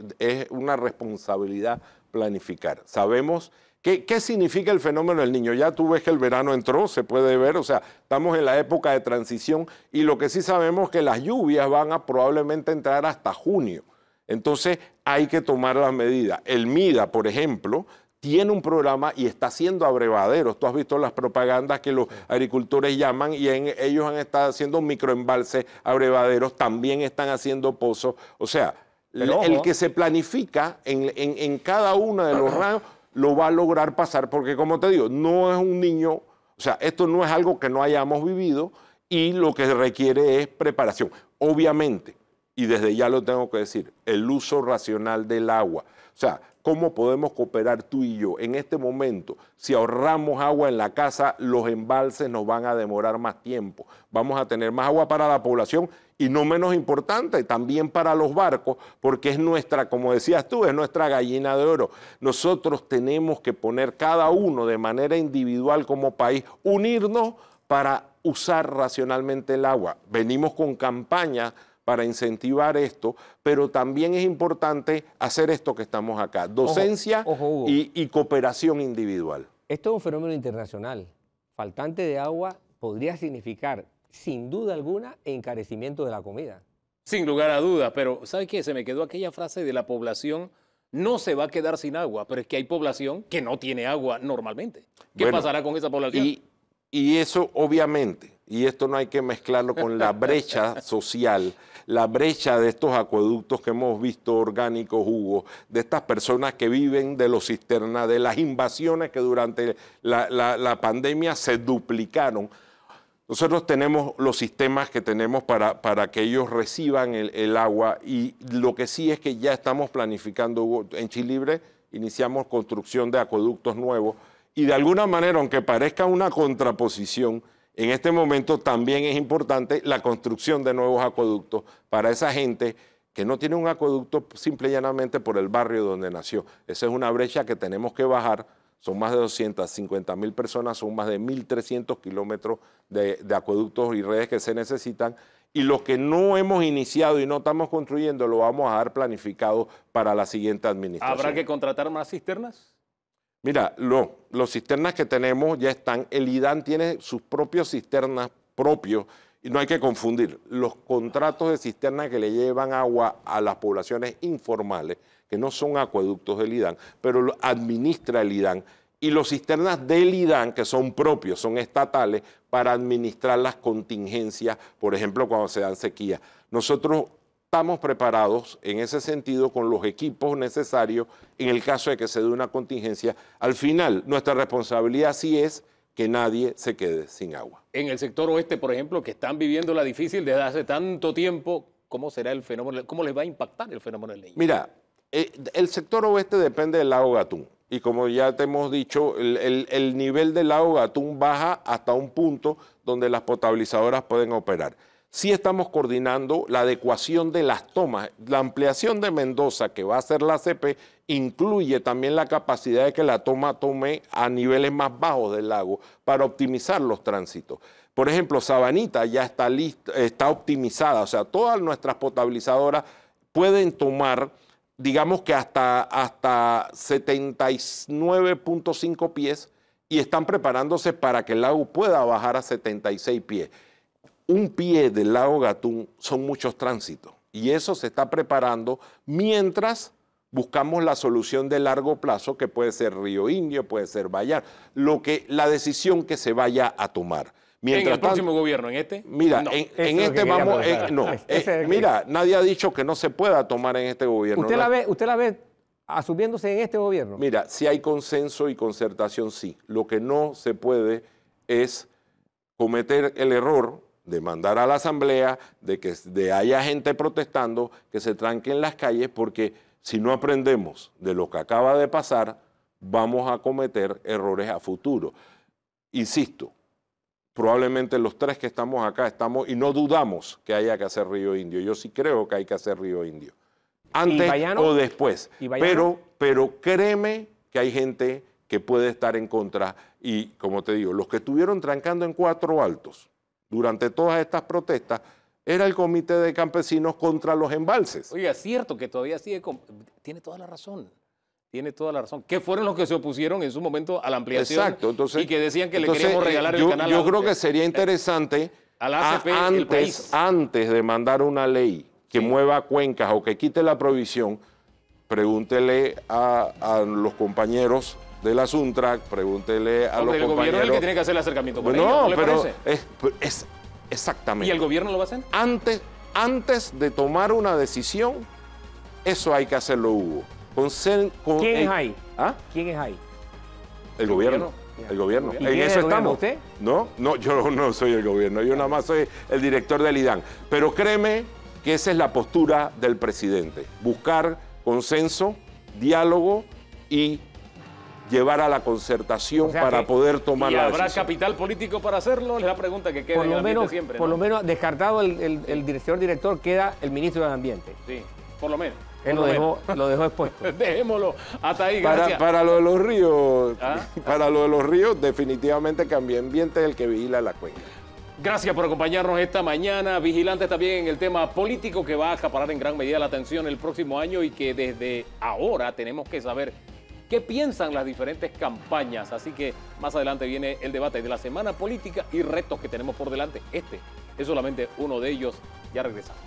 una responsabilidad planificar. Sabemos ¿Qué, ¿Qué, significa el fenómeno del niño? Ya tú ves que el verano entró, se puede ver, o sea, estamos en la época de transición y lo que sí sabemos es que las lluvias van a probablemente entrar hasta junio. Entonces hay que tomar las medidas. El MIDA, por ejemplo, tiene un programa y está haciendo abrevaderos. Tú has visto las propagandas que los agricultores llaman y ellos han estado haciendo microembalses, abrevaderos, también están haciendo pozos. O sea, el que se planifica en, cada uno de los rangos lo va a lograr pasar, porque como te digo, no es un niño, o sea, esto no es algo que no hayamos vivido y lo que requiere es preparación. Obviamente, y desde ya lo tengo que decir, el uso racional del agua. O sea, ¿cómo podemos cooperar tú y yo? En este momento, si ahorramos agua en la casa, los embalses nos van a demorar más tiempo. Vamos a tener más agua para la población y no menos importante, también para los barcos, porque es nuestra, como decías tú, es nuestra gallina de oro. Nosotros tenemos que poner cada uno de manera individual como país, unirnos para usar racionalmente el agua. Venimos con campañas para incentivar esto, pero también es importante hacer esto que estamos acá, docencia y, cooperación individual. Esto es un fenómeno internacional. Faltante de agua podría significar, sin duda alguna, encarecimiento de la comida. Sin lugar a dudas, pero ¿sabes qué? Se me quedó aquella frase de la población no se va a quedar sin agua, pero es que hay población que no tiene agua normalmente. ¿Qué pasará con esa población? y eso obviamente, y esto no hay que mezclarlo con la brecha social la brecha de estos acueductos que hemos visto orgánicos, Hugo, de estas personas que viven de los cisternas, de las invasiones que durante la, pandemia se duplicaron. Nosotros tenemos los sistemas que tenemos para, para que ellos reciban el, agua y lo que sí es que ya estamos planificando, Hugo, en Chilibre iniciamos construcción de acueductos nuevos y de alguna manera, aunque parezca una contraposición, en este momento también es importante la construcción de nuevos acueductos para esa gente que no tiene un acueducto simple y llanamente por el barrio donde nació. Esa es una brecha que tenemos que bajar. Son más de 250 mil personas, son más de 1.300 kilómetros de, de acueductos y redes que se necesitan. Y lo que no hemos iniciado y no estamos construyendo lo vamos a dar planificado para la siguiente administración. ¿Habrá que contratar más cisternas? Mira, los cisternas que tenemos ya están, el IDAN tiene sus propios cisternas propios y no hay que confundir. Los contratos de cisternas que le llevan agua a las poblaciones informales, que no son acueductos del IDAN, pero lo administra el IDAN, y los cisternas del IDAN, que son propios, son estatales, para administrar las contingencias, por ejemplo, cuando se dan sequías. Nosotros estamos preparados en ese sentido con los equipos necesarios en el caso de que se dé una contingencia. Al final, nuestra responsabilidad sí es que nadie se quede sin agua. En el sector oeste, por ejemplo, que están viviendo la difícil desde hace tanto tiempo, ¿cómo será el fenómeno? ¿Cómo les va a impactar el fenómeno del niño? Mira, eh, el sector oeste depende del lago Gatún. Y como ya te hemos dicho, el, el nivel del lago Gatún baja hasta un punto donde las potabilizadoras pueden operar sí estamos coordinando la adecuación de las tomas. La ampliación de Mendoza que va a hacer la CP incluye también la capacidad de que la toma tome a niveles más bajos del lago para optimizar los tránsitos. Por ejemplo, Sabanita ya está, lista, está optimizada, o sea, todas nuestras potabilizadoras pueden tomar, digamos que hasta, hasta 79.5 pies y están preparándose para que el lago pueda bajar a 76 pies un pie del lago Gatún son muchos tránsitos y eso se está preparando mientras buscamos la solución de largo plazo que puede ser Río Indio, puede ser Bayar, lo que la decisión que se vaya a tomar. Mientras ¿En el próximo gobierno? ¿En este? Mira, en, este vamos, eh, no, eh, mira, nadie ha dicho que no se pueda tomar en este gobierno. ¿Usted, la, ve, ¿Usted la ve asumiéndose en este gobierno? Mira, si hay consenso y concertación, sí. Lo que no se puede es cometer el error de mandar a la asamblea, de que de haya gente protestando, que se tranquen las calles, porque si no aprendemos de lo que acaba de pasar, vamos a cometer errores a futuro. Insisto, probablemente los tres que estamos acá estamos y no dudamos que haya que hacer Río Indio. Yo sí creo que hay que hacer Río Indio. Antes o después. pero, pero créeme que hay gente que puede estar en contra y, como te digo, los que estuvieron trancando en cuatro altos, durante todas estas protestas era el Comité de Campesinos contra los embalses. Oiga, es cierto que todavía sigue, tiene toda la razón. Tiene toda la razón. ¿Qué fueron los que se opusieron en su momento a la ampliación? Exacto, entonces. Y que decían que le queríamos regalar yo, el canal. Yo a- creo que sería interesante a la ACP, a- el antes, país. antes de mandar una ley que Sí. mueva cuencas o que quite la provisión, pregúntele a, a los compañeros de la Suntrack, pregúntele a Hombre, los el gobierno es el compañeros. que tiene que hacer el acercamiento con no, ellos, ¿no le pero parece? es, es exactamente. ¿Y el gobierno lo va a hacer? antes, antes de tomar una decisión, eso hay que hacerlo, Hugo. Con sen- con- ¿Quién es ahí? ¿Ah? ¿Quién es ahí? El gobierno. gobierno. El gobierno. ¿Y En es eso el gobierno? estamos. ¿Usted? No, no, yo no soy el gobierno. Yo nada más soy el director del IDAN. Pero créeme que esa es la postura del presidente. Buscar consenso, diálogo y llevar a la concertación O sea para que- poder tomar ¿Y la habrá decisión. capital político para hacerlo? Es la pregunta que queda Por en el lo ambiente menos, siempre. por ¿no? lo menos descartado el, el, el director director queda el ministro del Ambiente. Sí, por lo menos. Él lo dejó, lo dejó expuesto. Dejémoslo hasta ahí, Para, gracias. para lo de los ríos, Ah. para lo de los ríos, definitivamente Cambio Ambiente es el que vigila la cuenca. Gracias por acompañarnos esta mañana. Vigilantes también en el tema político que va a acaparar en gran medida la atención el próximo año y que desde ahora tenemos que saber qué piensan las diferentes campañas. Así que más adelante viene el debate de la semana política y retos que tenemos por delante. Este es solamente uno de ellos. Ya regresamos.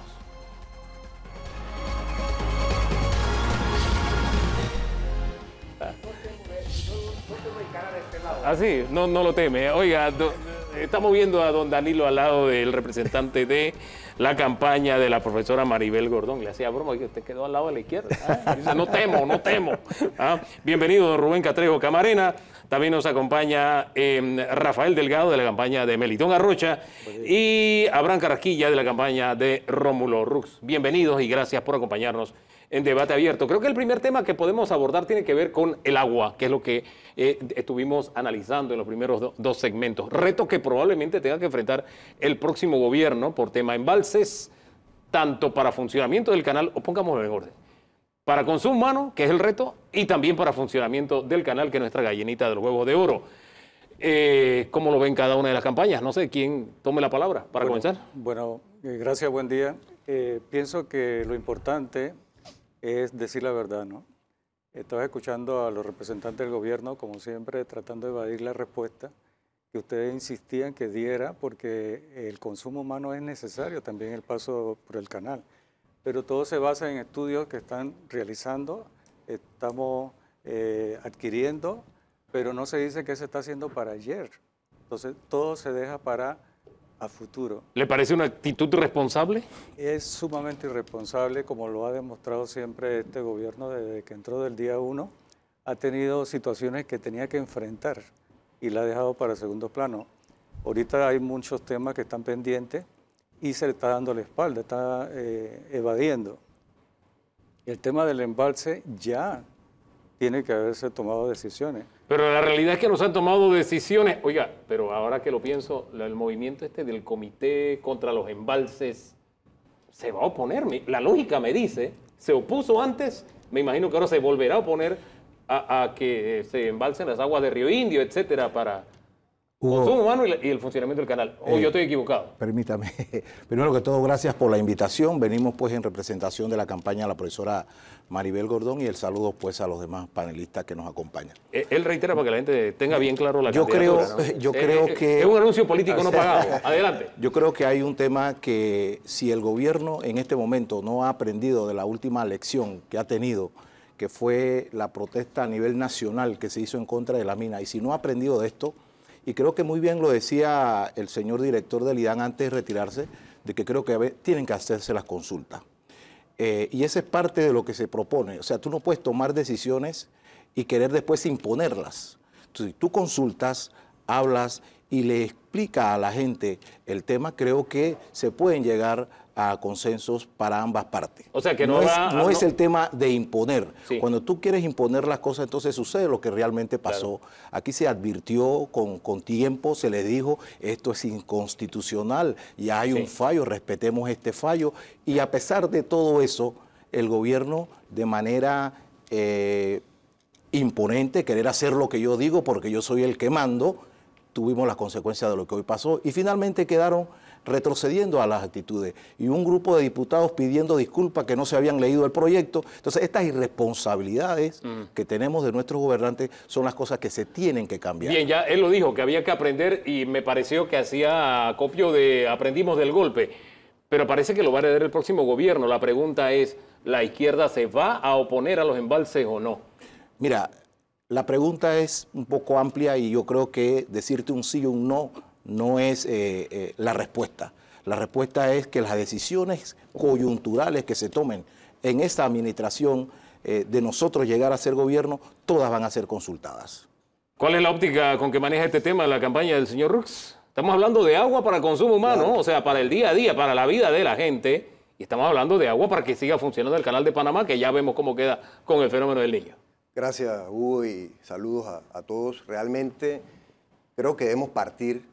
Ah, sí, no, no lo teme. Oiga, estamos viendo a don Danilo al lado del representante de la campaña de la profesora Maribel Gordón. Le hacía broma que usted quedó al lado de la izquierda. Ah, Dice, no temo, no temo. Ah, Bienvenido, Rubén Catrejo Camarena. También nos acompaña eh, Rafael Delgado de la campaña de Melitón Arrocha y Abraham Carrasquilla de la campaña de Rómulo Rux. Bienvenidos y gracias por acompañarnos en debate abierto. Creo que el primer tema que podemos abordar tiene que ver con el agua, que es lo que eh, estuvimos analizando en los primeros do- dos segmentos. Reto que probablemente tenga que enfrentar el próximo gobierno por tema embalses, tanto para funcionamiento del canal, o pongámoslo en orden, para consumo humano, que es el reto, y también para funcionamiento del canal, que es nuestra gallinita del huevo de oro. Eh, ¿Cómo lo ven cada una de las campañas? No sé, ¿quién tome la palabra para Bueno, comenzar? Bueno, eh, gracias, buen día. Eh, pienso que lo importante es decir la verdad, ¿no? Estaba escuchando a los representantes del gobierno, como siempre, tratando de evadir la respuesta que ustedes insistían que diera, porque el consumo humano es necesario, también el paso por el canal. Pero todo se basa en estudios que están realizando, estamos eh, adquiriendo, pero no se dice qué se está haciendo para ayer. Entonces, todo se deja para a futuro. ¿Le parece una actitud responsable? Es sumamente irresponsable, como lo ha demostrado siempre este gobierno desde que entró del día uno. Ha tenido situaciones que tenía que enfrentar y la ha dejado para segundo plano. Ahorita hay muchos temas que están pendientes y se le está dando la espalda, está eh, evadiendo. El tema del embalse ya tiene que haberse tomado decisiones. Pero la realidad es que nos han tomado decisiones. Oiga, pero ahora que lo pienso, el movimiento este del comité contra los embalses se va a oponer. La lógica me dice, se opuso antes, me imagino que ahora se volverá a oponer a, a que se embalsen las aguas de Río Indio, etcétera, para Hugo, consumo humano y, la- y el funcionamiento del canal. O Eh, yo estoy equivocado. Permítame. Primero que todo, gracias por la invitación. Venimos pues en representación de la campaña de la profesora Maribel Gordón y el saludo pues a los demás panelistas que nos acompañan. Eh, Él reitera para que la gente tenga bien claro la Yo creo- yo Eh, creo eh, que- Es un anuncio político no pagado. Adelante. Yo creo que hay un tema que si el gobierno en este momento no ha aprendido de la última lección que ha tenido, que fue la protesta a nivel nacional que se hizo en contra de la mina, y si no ha aprendido de esto, y creo que muy bien lo decía el señor director del IDAN antes de retirarse, de que creo que tienen que hacerse las consultas. Eh, y esa es parte de lo que se propone. O sea, tú no puedes tomar decisiones y querer después imponerlas. Entonces, si tú consultas, hablas y le explica a la gente el tema, creo que se pueden llegar a consensos para ambas partes. O sea, que no es, va- no no- es el tema de imponer. Sí. Cuando tú quieres imponer las cosas, entonces sucede lo que realmente pasó. Aquí se advirtió con, con tiempo, se le dijo, esto es inconstitucional, ya hay Sí. un fallo, respetemos este fallo. Y a pesar de todo eso, el gobierno de manera eh, imponente, querer hacer lo que yo digo porque yo soy el que mando, tuvimos las consecuencias de lo que hoy pasó. Y finalmente quedaron retrocediendo a las actitudes. Y un grupo de diputados pidiendo disculpas que no se habían leído el proyecto. Entonces, estas irresponsabilidades que tenemos de nuestros gobernantes son las cosas que se tienen que cambiar. Bien, ya él lo dijo, que había que aprender y me pareció que hacía copio de aprendimos del golpe. Pero parece que lo va a heredar el próximo gobierno. La pregunta es, ¿la izquierda se va a oponer a los embalses o no? Mira, la pregunta es un poco amplia y yo creo que decirte un sí o un no no es eh, eh, la respuesta. La respuesta es que las decisiones coyunturales que se tomen en esta administración eh, de nosotros llegar a ser gobierno, todas van a ser consultadas. ¿Cuál es la óptica con que maneja este tema la campaña del señor Rux? Estamos hablando de agua para consumo humano, o sea, para el día a día, para la vida de la gente. Y estamos hablando de agua para que siga funcionando el canal de Panamá, que ya vemos cómo queda con el fenómeno del niño. Gracias, Hugo, y saludos a, a todos. Realmente creo que debemos partir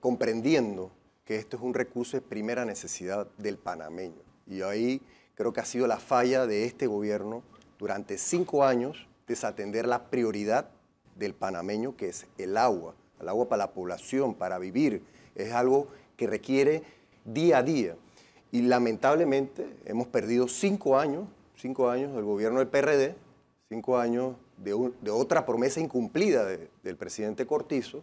comprendiendo que esto es un recurso de primera necesidad del panameño. Y ahí creo que ha sido la falla de este gobierno durante cinco años desatender la prioridad del panameño, que es el agua, el agua para la población, para vivir. Es algo que requiere día a día. Y lamentablemente hemos perdido cinco años, cinco años del gobierno del PRD, cinco años de, otra promesa incumplida del presidente Cortizo,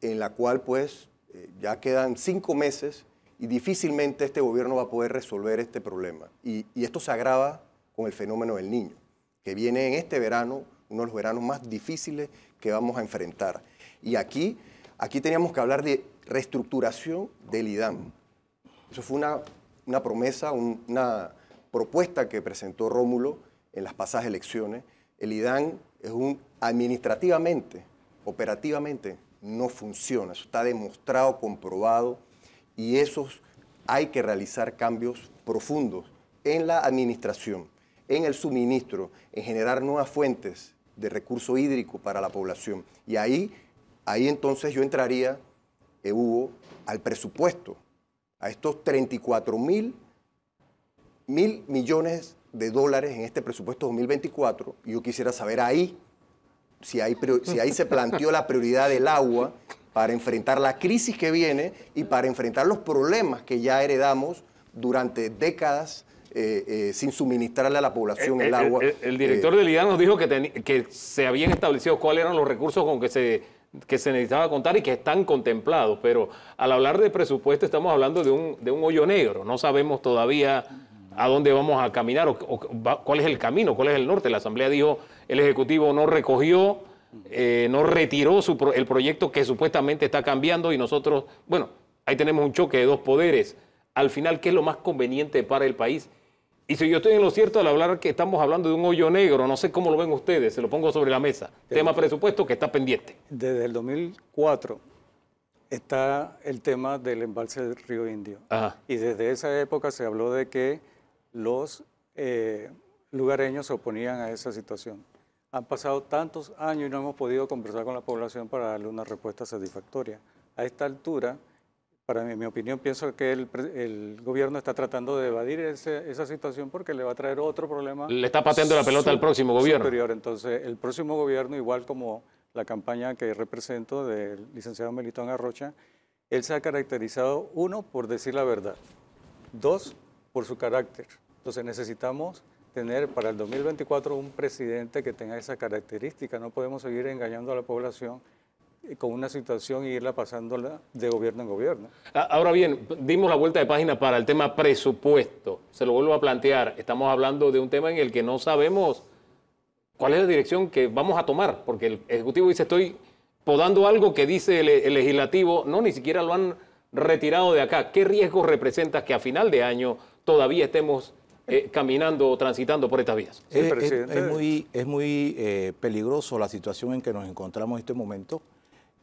en la cual pues eh, ya quedan cinco meses y difícilmente este gobierno va a poder resolver este problema. Y, esto se agrava con el fenómeno del niño, que viene en este verano, uno de los veranos más difíciles que vamos a enfrentar. Y aquí, aquí teníamos que hablar de reestructuración del IDAM. Eso fue una, una promesa, una propuesta que presentó Rómulo en las pasadas elecciones. El IDAM es un administrativamente, operativamente, no funciona. Eso está demostrado, comprobado, y esos hay que realizar cambios profundos en la administración, en el suministro, en generar nuevas fuentes de recurso hídrico para la población. Y ahí, ahí entonces yo entraría, eh, al presupuesto, a estos 34 mil, mil millones de dólares en este presupuesto 2024. Y yo quisiera saber ahí si ahí, si ahí se planteó la prioridad del agua para enfrentar la crisis que viene y para enfrentar los problemas que ya heredamos durante décadas eh, eh, sin suministrarle a la población el, agua. El, director del IDA nos dijo que, que se habían establecido cuáles eran los recursos con que se, que se necesitaba contar y que están contemplados, pero al hablar de presupuesto estamos hablando de un, de un hoyo negro, no sabemos todavía a dónde vamos a caminar o, cuál es el camino, cuál es el norte. La Asamblea dijo, el Ejecutivo no recogió, eh, no retiró el proyecto que supuestamente está cambiando y nosotros, bueno, ahí tenemos un choque de dos poderes. Al final, ¿qué es lo más conveniente para el país? Y si yo estoy en lo cierto al hablar que estamos hablando de un hoyo negro, no sé cómo lo ven ustedes, se lo pongo sobre la mesa. Tema presupuesto que está pendiente. Desde el 2004 está el tema del embalse del río Indio. Y desde esa época se habló de que los eh, lugareños se oponían a esa situación. Han pasado tantos años y no hemos podido conversar con la población para darle una respuesta satisfactoria. A esta altura, para mí, mi opinión, pienso que el, gobierno está tratando de evadir esa situación porque le va a traer otro problema. Le está pateando la pelota al próximo gobierno. Superior. Entonces, el próximo gobierno, igual como la campaña que represento del licenciado Melitón Arrocha, él se ha caracterizado, uno, por decir la verdad, dos, por su carácter. Entonces necesitamos tener para el 2024 un presidente que tenga esa característica. No podemos seguir engañando a la población con una situación y irla pasándola de gobierno en gobierno. Ahora bien, dimos la vuelta de página para el tema presupuesto. Se lo vuelvo a plantear. Estamos hablando de un tema en el que no sabemos cuál es la dirección que vamos a tomar, porque el Ejecutivo dice estoy podando algo que dice el, Legislativo, no, ni siquiera lo han retirado de acá. ¿Qué riesgo representa que a final de año todavía estemos eh, caminando o transitando por estas vías. es, muy, es muy eh, peligroso la situación en que nos encontramos en este momento,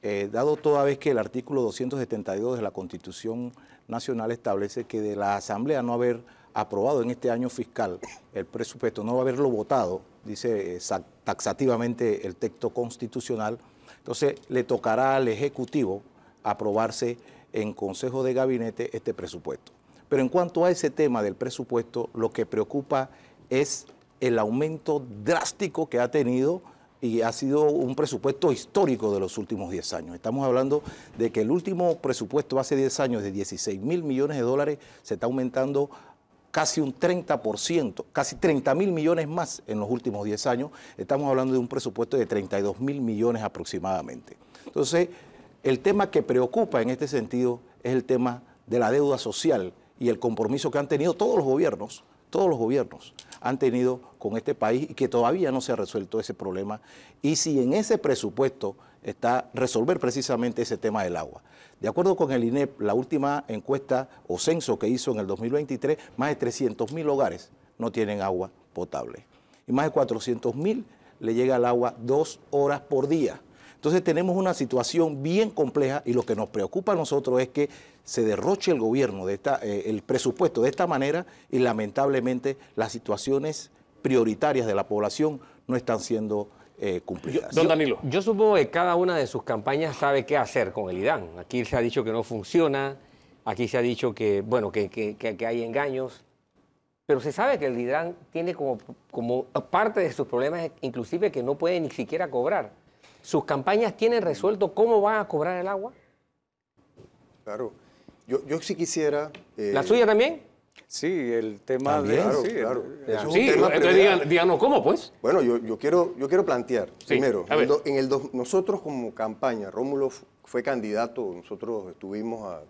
eh, dado toda vez que el artículo 272 de la Constitución Nacional establece que de la Asamblea no haber aprobado en este año fiscal el presupuesto, no haberlo votado, dice taxativamente el texto constitucional, entonces le tocará al Ejecutivo aprobarse en Consejo de Gabinete este presupuesto. Pero en cuanto a ese tema del presupuesto, lo que preocupa es el aumento drástico que ha tenido y ha sido un presupuesto histórico de los últimos 10 años. Estamos hablando de que el último presupuesto hace 10 años de 16 mil millones de dólares se está aumentando casi un 30%, casi 30 mil millones más en los últimos 10 años. Estamos hablando de un presupuesto de 32 mil millones aproximadamente. Entonces, el tema que preocupa en este sentido es el tema de la deuda social y el compromiso que han tenido todos los gobiernos, todos los gobiernos han tenido con este país y que todavía no se ha resuelto ese problema. Y si en ese presupuesto está resolver precisamente ese tema del agua. De acuerdo con el INEP, la última encuesta o censo que hizo en el 2023, más de 300 mil hogares no tienen agua potable. Y más de 400 mil le llega el agua dos horas por día. Entonces tenemos una situación bien compleja y lo que nos preocupa a nosotros es que se derroche el gobierno, de esta, eh, el presupuesto de esta manera y lamentablemente las situaciones prioritarias de la población no están siendo eh, cumplidas. Don Danilo. Yo supongo que cada una de sus campañas sabe qué hacer con el IDAN. Aquí se ha dicho que no funciona, aquí se ha dicho que, bueno, que, que- que- que hay engaños, pero se sabe que el IDAN tiene como, como parte de sus problemas, inclusive que no puede ni siquiera cobrar. ¿Sus campañas tienen resuelto cómo van a cobrar el agua? Claro. Yo, yo sí quisiera... eh, ¿La suya también? Sí, el tema También, de... Claro, sí, claro. el- Eso es un Sí, tema entonces digan- díganos cómo, pues. Bueno, yo, yo quiero, yo quiero plantear, primero, a en el en el nosotros como campaña, Rómulo fue candidato, nosotros estuvimos a-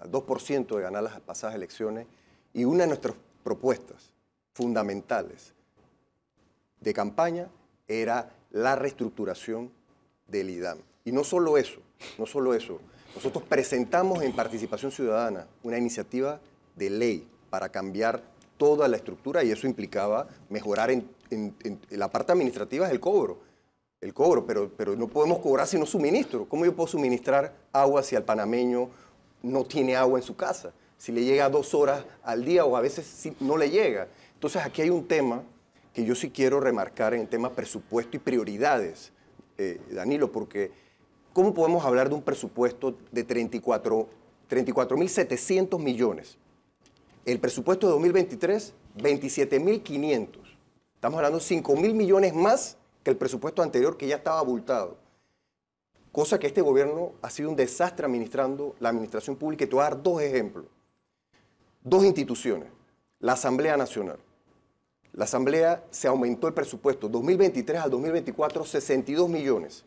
al 2% de ganar las pasadas elecciones y una de nuestras propuestas fundamentales de campaña era la reestructuración del IDAM. Y no solo eso, no solo eso, nosotros presentamos en Participación Ciudadana una iniciativa de ley para cambiar toda la estructura y eso implicaba mejorar en, la parte administrativa es el cobro. El cobro, pero, pero no podemos cobrar si no suministro. ¿Cómo yo puedo suministrar agua si al panameño no tiene agua en su casa? Si le llega dos horas al día o a veces no le llega. Entonces aquí hay un tema que yo sí quiero remarcar en el tema presupuesto y prioridades, eh, Danilo, porque ¿cómo podemos hablar de un presupuesto de 34 34.700 millones? El presupuesto de 2023, 27.500. Estamos hablando de 5.000 millones más que el presupuesto anterior que ya estaba abultado. Cosa que este gobierno ha sido un desastre administrando la administración pública. Y te voy a dar dos ejemplos. Dos instituciones. La Asamblea Nacional. La Asamblea se aumentó el presupuesto 2023 al 2024 62 millones.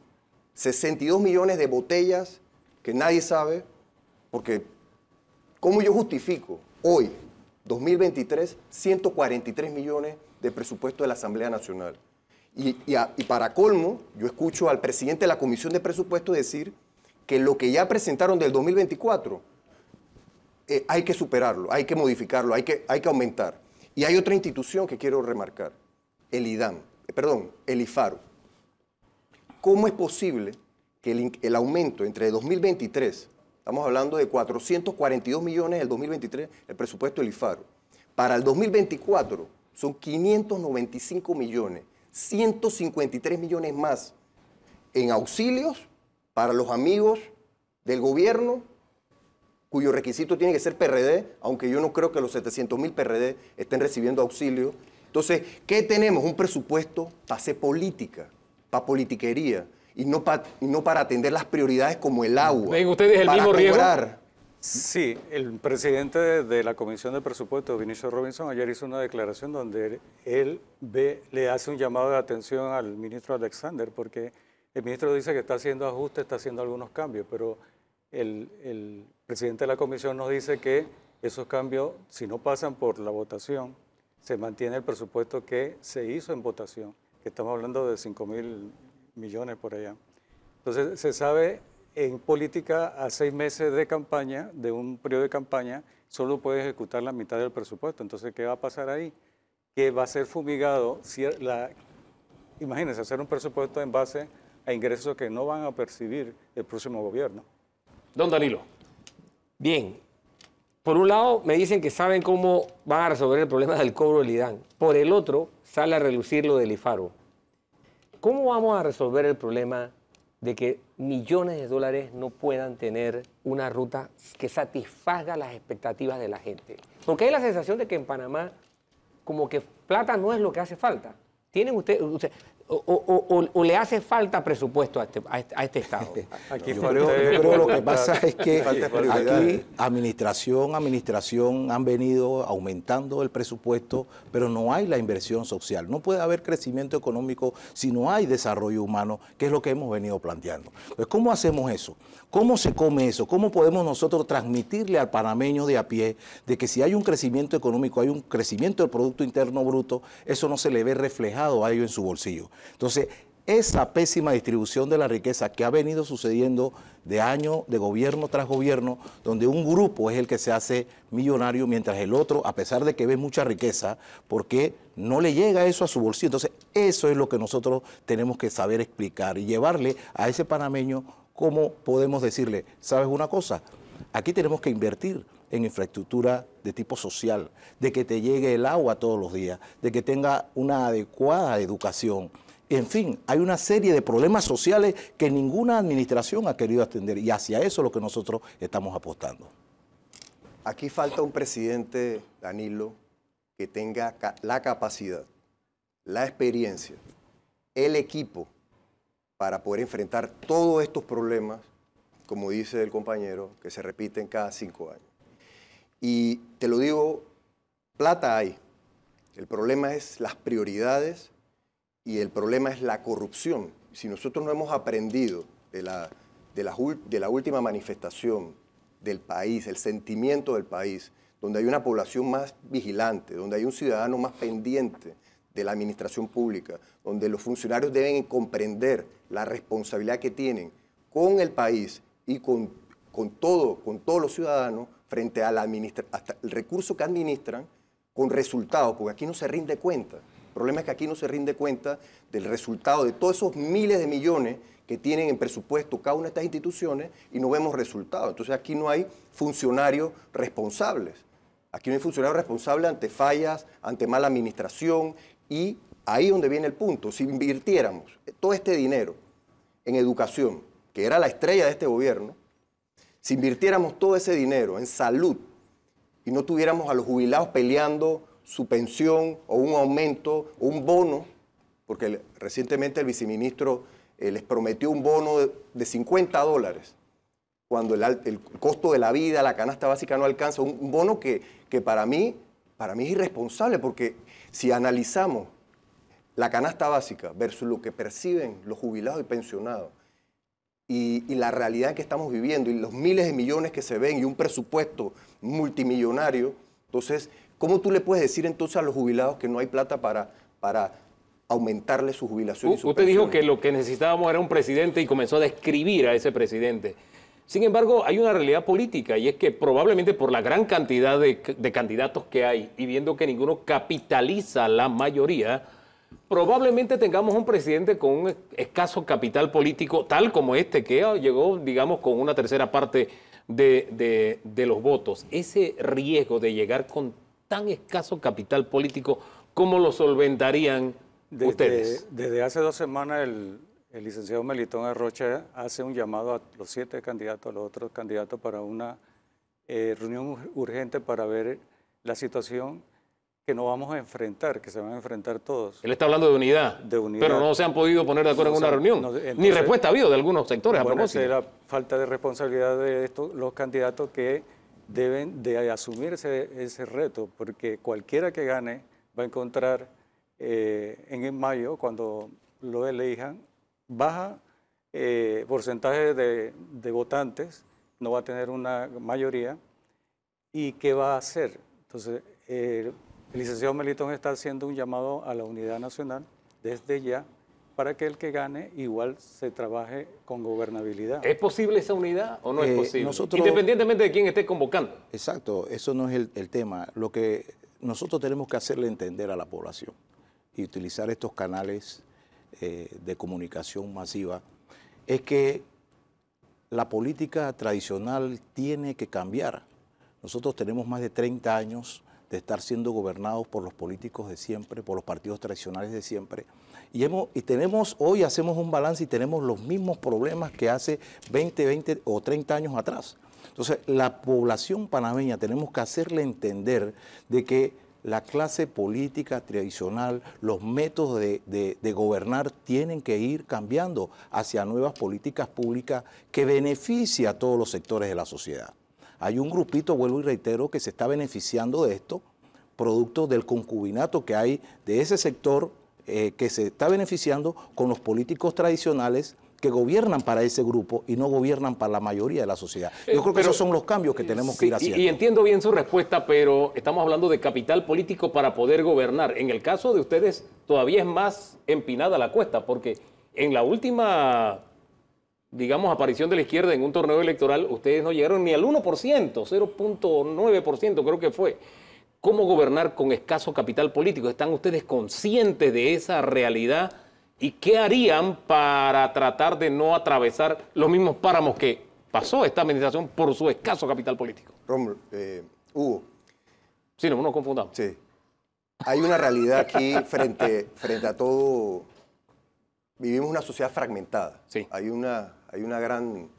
62 millones de botellas que nadie sabe, porque ¿cómo yo justifico hoy, 2023, 143 millones de presupuesto de la Asamblea Nacional? Y, y para colmo, yo escucho al presidente de la Comisión de Presupuesto decir que lo que ya presentaron del 2024 eh, hay que superarlo, hay que modificarlo, hay que, hay que aumentar. Y hay otra institución que quiero remarcar, el IDAM, perdón, el IFARO. ¿Cómo es posible que el, el aumento entre 2023, estamos hablando de 442 millones del 2023, el presupuesto del IFARO, para el 2024 son 595 millones, 153 millones más en auxilios para los amigos del gobierno cuyo requisito tiene que ser PRD, aunque yo no creo que los 700 mil PRD estén recibiendo auxilio. Entonces, ¿qué tenemos? Un presupuesto para política, para politiquería, y no, pa- y no para atender las prioridades como el agua. ¿Ven ustedes el para mismo riesgo? cobrar. Sí, el presidente de, la Comisión de Presupuesto, Vinicio Robinson, ayer hizo una declaración donde él ve, le hace un llamado de atención al ministro Alexander, porque el ministro dice que está haciendo ajustes, está haciendo algunos cambios, pero el, el presidente de la Comisión nos dice que esos cambios, si no pasan por la votación, se mantiene el presupuesto que se hizo en votación, que estamos hablando de 5 mil millones por allá. Entonces, se sabe en política a seis meses de campaña, de un periodo de campaña, solo puede ejecutar la mitad del presupuesto. Entonces, ¿qué va a pasar ahí? Que va a ser fumigado, cier- la, imagínense, hacer un presupuesto en base a ingresos que no van a percibir el próximo gobierno. Don Danilo. Bien, por un lado me dicen que saben cómo van a resolver el problema del cobro del IDAN. Por el otro, sale a relucir lo del IFARO. ¿Cómo vamos a resolver el problema de que millones de dólares no puedan tener una ruta que satisfaga las expectativas de la gente? Porque hay la sensación de que en Panamá como que plata no es lo que hace falta. Tienen usted, usted- o, o- o- o le hace falta presupuesto a este, a este, a este Estado. Aquí Yo creo, yo creo lo que pasa es que aquí administración, administración han venido aumentando el presupuesto, pero no hay la inversión social. No puede haber crecimiento económico si no hay desarrollo humano, que es lo que hemos venido planteando. Entonces, ¿cómo hacemos eso? ¿Cómo se come eso? ¿Cómo podemos nosotros transmitirle al panameño de a pie de que si hay un crecimiento económico, hay un crecimiento del Producto Interno Bruto, eso no se le ve reflejado a ellos en su bolsillo? Entonces, esa pésima distribución de la riqueza que ha venido sucediendo de año, de gobierno tras gobierno, donde un grupo es el que se hace millonario, mientras el otro, a pesar de que ve mucha riqueza, porque no le llega eso a su bolsillo. Entonces, eso es lo que nosotros tenemos que saber explicar y llevarle a ese panameño cómo podemos decirle, ¿sabes una cosa? Aquí tenemos que invertir en infraestructura de tipo social, de que te llegue el agua todos los días, de que tenga una adecuada educación. En fin, hay una serie de problemas sociales que ninguna administración ha querido atender y hacia eso es lo que nosotros estamos apostando. Aquí falta un presidente, Danilo, que tenga la capacidad, la experiencia, el equipo para poder enfrentar todos estos problemas, como dice el compañero, que se repiten cada cinco años. Y te lo digo, plata hay. El problema es las prioridades y el problema es la corrupción. Si nosotros no hemos aprendido de la, última manifestación del país, el sentimiento del país, donde hay una población más vigilante, donde hay un ciudadano más pendiente de la administración pública, donde los funcionarios deben comprender la responsabilidad que tienen con el país y con, todo, con todos los ciudadanos frente a la administra- hasta el recurso que administran con resultados, porque aquí no se rinde cuenta. El problema es que aquí no se rinde cuenta del resultado de todos esos miles de millones que tienen en presupuesto cada una de estas instituciones y no vemos resultados. Entonces aquí no hay funcionarios responsables. Aquí no hay funcionarios responsables ante fallas, ante mala administración y ahí es donde viene el punto. Si invirtiéramos todo este dinero en educación, que era la estrella de este gobierno, si invirtiéramos todo ese dinero en salud y no tuviéramos a los jubilados peleando su pensión o un aumento o un bono, porque recientemente el viceministro eh, les prometió un bono de, de 50 dólares, cuando el, el costo de la vida, la canasta básica no alcanza, un, un bono que, que para, mí, para mí es irresponsable, porque si analizamos la canasta básica versus lo que perciben los jubilados y pensionados, y, y la realidad que estamos viviendo y los miles de millones que se ven y un presupuesto multimillonario, entonces, ¿cómo tú le puedes decir entonces a los jubilados que no hay plata para, para aumentarle su jubilación? y su Usted dijo que lo que necesitábamos era un presidente y comenzó a describir a ese presidente. Sin embargo, hay una realidad política y es que probablemente por la gran cantidad de, de candidatos que hay y viendo que ninguno capitaliza la mayoría, probablemente tengamos un presidente con un escaso capital político, tal como este, que llegó, digamos, con una tercera parte de, de- de los votos. Ese riesgo de llegar con tan escaso capital político, ¿cómo lo solventarían Desde, ustedes? desde hace dos semanas el, el licenciado Melitón Arrocha hace un llamado a los siete candidatos, a los otros candidatos para una eh, reunión ur- urgente para ver la situación que nos vamos a enfrentar, que se van a enfrentar todos. Él está hablando de unidad, De unidad. pero no se han podido poner de acuerdo No en una reunión. no, Ni respuesta ha habido de algunos sectores a Bueno, esa propósito. la falta de responsabilidad de estos, los candidatos que deben de asumir ese, reto, porque cualquiera que gane va a encontrar eh, en mayo, cuando lo elijan, baja eh, porcentaje de, de votantes, no va a tener una mayoría, ¿y qué va a hacer? Entonces, el licenciado Melitón está haciendo un llamado a la unidad nacional desde ya para que el que gane igual se trabaje con gobernabilidad. ¿Es posible esa unidad o no es Eh, posible? nosotros- Independientemente de quién esté convocando. Exacto, eso no es el, el tema. Lo que nosotros tenemos que hacerle entender a la población y utilizar estos canales eh, de comunicación masiva es que la política tradicional tiene que cambiar. Nosotros tenemos más de 30 años de estar siendo gobernados por los políticos de siempre, por los partidos tradicionales de siempre. Y, hemos, y tenemos, hoy hacemos un balance y tenemos los mismos problemas que hace 20, 20 o 30 años atrás. Entonces, la población panameña tenemos que hacerle entender de que la clase política tradicional, los métodos de, gobernar tienen que ir cambiando hacia nuevas políticas públicas que beneficien a todos los sectores de la sociedad. Hay un grupito, vuelvo y reitero, que se está beneficiando de esto, producto del concubinato que hay de ese sector eh, que se está beneficiando con los políticos tradicionales que gobiernan para ese grupo y no gobiernan para la mayoría de la sociedad. Yo Eh, creo que pero- esos son los cambios que tenemos Sí, que ir y- haciendo. Y, entiendo bien su respuesta, pero estamos hablando de capital político para poder gobernar. En el caso de ustedes, todavía es más empinada la cuesta, porque en la última, digamos, aparición de la izquierda en un torneo electoral, ustedes no llegaron ni al 1%, 0.9% creo que fue. ¿Cómo gobernar con escaso capital político? ¿Están ustedes conscientes de esa realidad? ¿Y qué harían para tratar de no atravesar los mismos páramos que pasó esta administración por su escaso capital político? Rómulo, eh, Hugo, Sí, no no nos confundamos. sí. Hay una realidad aquí frente, frente a todo. Vivimos una sociedad fragmentada. Sí. Hay una, hay una gran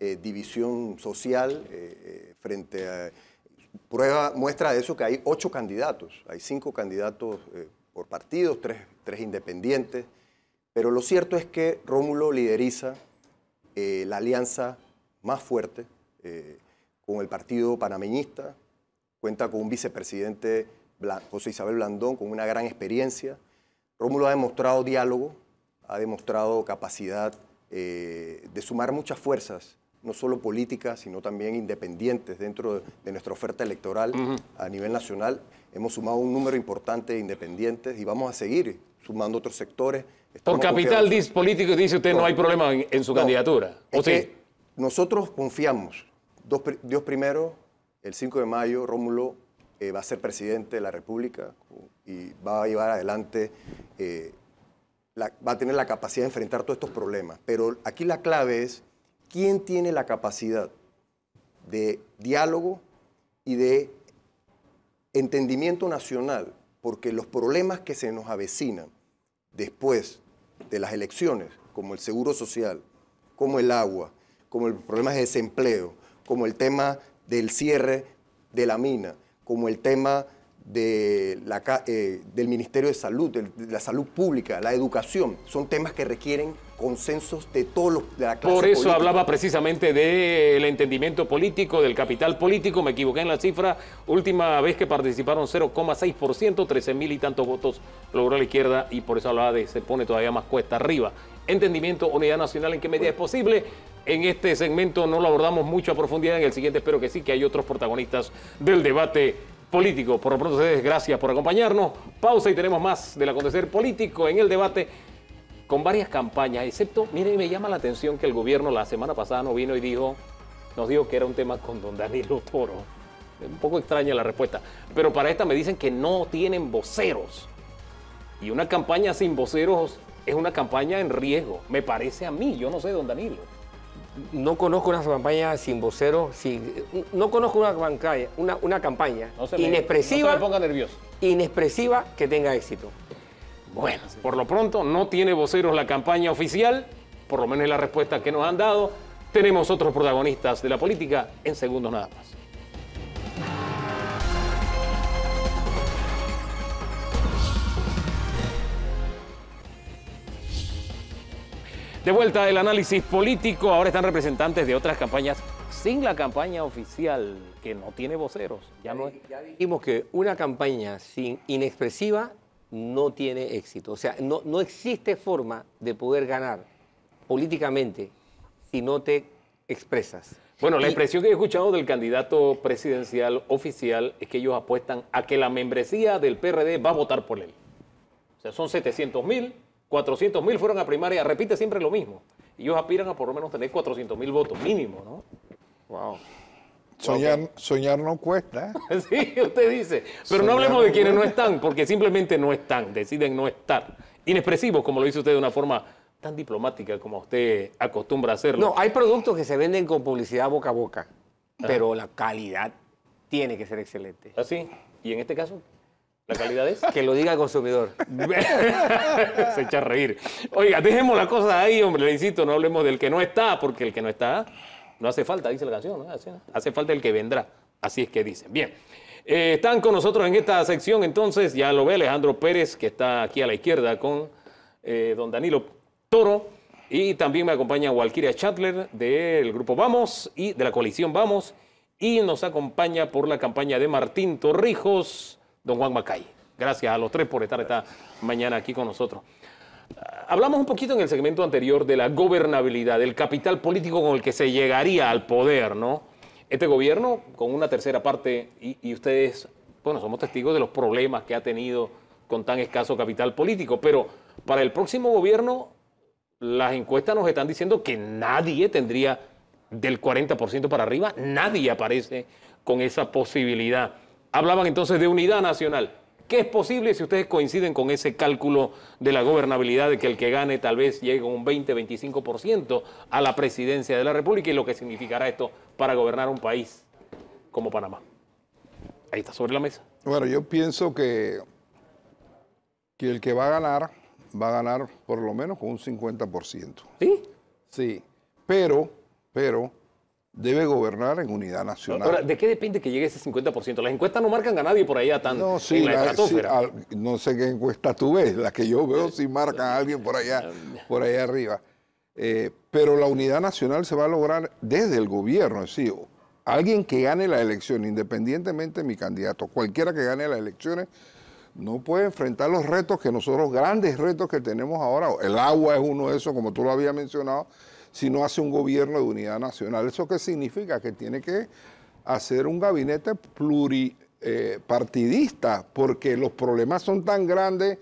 eh, división social eh, eh, frente a. Prueba, muestra de eso que hay ocho candidatos. Hay cinco candidatos eh, por partidos, tres, tres independientes. Pero lo cierto es que Rómulo lideriza eh, la alianza más fuerte con el Partido Panameñista, cuenta con un vicepresidente, José Isabel Blandón, con una gran experiencia. Rómulo ha demostrado diálogo, ha demostrado capacidad eh, de sumar muchas fuerzas, no solo políticas, sino también independientes dentro de, de nuestra oferta electoral a nivel nacional. Hemos sumado un número importante de independientes y vamos a seguir sumando otros sectores. Por Estamos capital confiados. dis- político dice usted no, No. hay problema en, en su No, candidatura. ¿O es sí? que nosotros confiamos. Dios primero, el 5 de mayo, Rómulo eh, va a ser presidente de la República y va a llevar adelante, eh, va a tener la capacidad de enfrentar todos estos problemas. Pero aquí la clave es quién tiene la capacidad de diálogo y de entendimiento nacional, porque los problemas que se nos avecinan después de las elecciones, como el seguro social, como el agua, como el problema de desempleo, como el tema del cierre de la mina, como el tema de la ca- eh, del Ministerio de Salud, de la salud pública, la educación, son temas que requieren consensos de todos los de la clase Por eso política. hablaba precisamente del entendimiento político, del capital político. Me equivoqué en la cifra. Última vez que participaron 0,6%, 13 mil y tantos votos logró la izquierda y por eso hablaba de se pone todavía más cuesta arriba. Entendimiento, unidad nacional, ¿en qué medida es posible? En este segmento no lo abordamos mucho a profundidad. En el siguiente espero que sí, que hay otros protagonistas del debate político. Por lo pronto, ustedes, gracias por acompañarnos. Pausa y tenemos más del acontecer político en el debate con varias campañas, excepto, mire, me llama la atención que el gobierno la semana pasada no vino y dijo, nos dijo que era un tema con don Danilo Toro. Un poco extraña la respuesta. Pero para esta me dicen que no tienen voceros. Y una campaña sin voceros es una campaña en riesgo. Me parece a mí, yo no sé, don Danilo. No conozco una campaña sin vocero, sin, no conozco una campaña, una, una campaña No se me- inexpresiva, no se me ponga nervioso. inexpresiva que tenga éxito. Bueno, por lo pronto no tiene voceros la campaña oficial, por lo menos es la respuesta que nos han dado. Tenemos otros protagonistas de la política en segundos nada más. De vuelta el análisis político, ahora están representantes de otras campañas sin la campaña oficial, que no tiene voceros. Ya no es- Dijimos que una campaña sin inexpresiva no tiene éxito. O sea, no, no existe forma de poder ganar políticamente si no te expresas. Bueno, la impresión que he escuchado del candidato presidencial oficial es que ellos apuestan a que la membresía del PRD va a votar por él. O sea, son 700 mil, 400 mil fueron a primaria, repite siempre lo mismo. Ellos aspiran a por lo menos tener 400 mil votos mínimo, ¿no? Wow. Soñar, soñar no cuesta. Sí, usted dice. Pero no hablemos de quienes no están, porque simplemente no están, deciden no estar. Inexpresivos, como lo dice usted de una forma tan diplomática como usted acostumbra a hacerlo. No, hay productos que se venden con publicidad boca a boca, pero la calidad tiene que ser excelente. ¿Así? ¿Y en este caso? ¿La calidad es? Que lo diga el consumidor. Se echa a reír. Oiga, dejemos la cosa ahí, hombre, le insisto, no hablemos del que no está, porque el que no está no hace falta, dice la canción, ¿no? Hace falta el que vendrá. Así es que dicen. Bien. Eh, están con nosotros en esta sección, entonces, ya lo ve Alejandro Pérez, que está aquí a la izquierda con eh, don Danilo Toro. Y también me acompaña Walkiria Chatler del grupo Vamos y de la coalición Vamos. Y nos acompaña por la campaña de Martín Torrijos, don Juan Macay. Gracias a los tres por estar esta mañana aquí con nosotros. Hablamos un poquito en el segmento anterior de la gobernabilidad, del capital político con el que se llegaría al poder, ¿no? Este gobierno, con una tercera parte, y, ustedes, bueno, somos testigos de los problemas que ha tenido con tan escaso capital político, pero para el próximo gobierno, las encuestas nos están diciendo que nadie tendría del 40% para arriba, nadie aparece con esa posibilidad. Hablaban entonces de unidad nacional. ¿Qué es posible si ustedes coinciden con ese cálculo de la gobernabilidad de que el que gane tal vez llegue un 20-25% a la presidencia de la República y lo que significará esto para gobernar un país como Panamá? Ahí está sobre la mesa. Bueno, yo pienso que, que el que va a ganar, va a ganar por lo menos con un 50%. ¿Sí? Sí, pero, pero debe gobernar en unidad nacional. Ahora, ¿de qué depende que llegue ese 50%? Las encuestas no marcan a nadie por allá tan No, sí, en la, la- sí, estratosfera. al- no sé qué encuesta tú ves, la que yo veo sí marcan a alguien por allá, por allá arriba. Eh, pero la unidad nacional se va a lograr desde el gobierno, es decir, alguien que gane la elección, independientemente de mi candidato, cualquiera que gane las elecciones, no puede enfrentar los retos que nosotros, grandes retos que tenemos ahora. El agua es uno de esos, como tú lo habías mencionado, si no hace un gobierno de unidad nacional. ¿Eso qué significa? Que tiene que hacer un gabinete pluripartidista, porque los problemas son tan grandes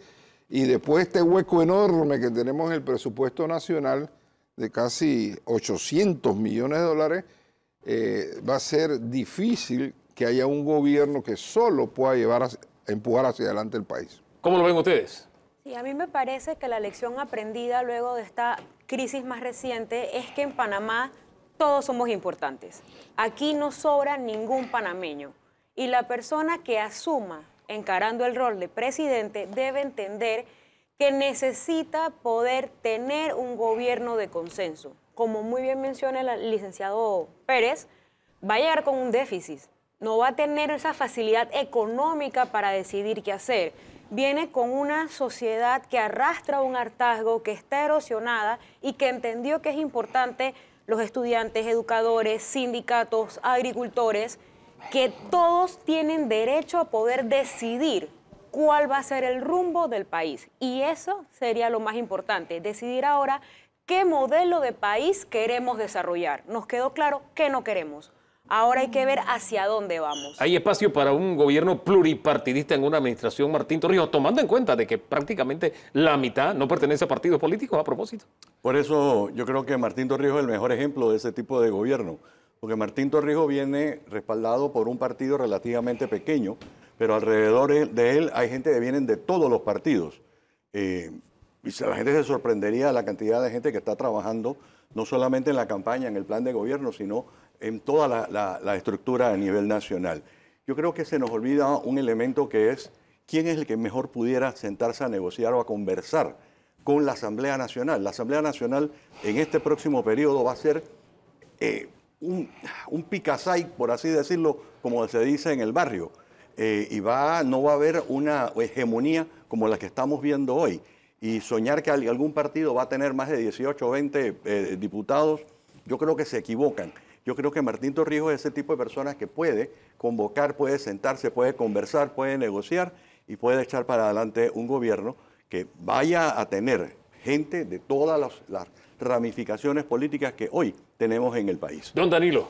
y después este hueco enorme que tenemos en el presupuesto nacional de casi 800 millones de dólares, eh, va a ser difícil que haya un gobierno que solo pueda llevar, hacia- empujar hacia adelante el país. ¿Cómo lo ven ustedes? Sí, a mí me parece que la lección aprendida luego de esta crisis más reciente es que en Panamá todos somos importantes. Aquí no sobra ningún panameño. Y la persona que asuma encarando el rol de presidente debe entender que necesita poder tener un gobierno de consenso. Como muy bien menciona el licenciado Pérez, va a llegar con un déficit. No va a tener esa facilidad económica para decidir qué hacer. Viene con una sociedad que arrastra un hartazgo, que está erosionada y que entendió que es importante los estudiantes, educadores, sindicatos, agricultores, que todos tienen derecho a poder decidir cuál va a ser el rumbo del país. Y eso sería lo más importante, decidir ahora qué modelo de país queremos desarrollar. Nos quedó claro que no queremos. Ahora hay que ver hacia dónde vamos. ¿Hay espacio para un gobierno pluripartidista en una administración, Martín Torrijos, tomando en cuenta de que prácticamente la mitad no pertenece a partidos políticos a propósito? Por eso yo creo que Martín Torrijos es el mejor ejemplo de ese tipo de gobierno, porque Martín Torrijos viene respaldado por un partido relativamente pequeño, pero alrededor de él hay gente que vienen de todos los partidos. Eh, y la gente se sorprendería de la cantidad de gente que está trabajando, no solamente en la campaña, en el plan de gobierno, sino en toda la, la- la estructura a nivel nacional. Yo creo que se nos olvida un elemento que es quién es el que mejor pudiera sentarse a negociar o a conversar con la Asamblea Nacional. La Asamblea Nacional en este próximo periodo va a ser eh, un, un picasay, por así decirlo, como se dice en el barrio. Eh, y va, no va a haber una hegemonía como la que estamos viendo hoy. Y soñar que al- algún partido va a tener más de 18 o 20 eh, diputados, yo creo que se equivocan. Yo creo que Martín Torrijos es ese tipo de personas que puede convocar, puede sentarse, puede conversar, puede negociar y puede echar para adelante un gobierno que vaya a tener gente de todas las- las ramificaciones políticas que hoy tenemos en el país. Don Danilo.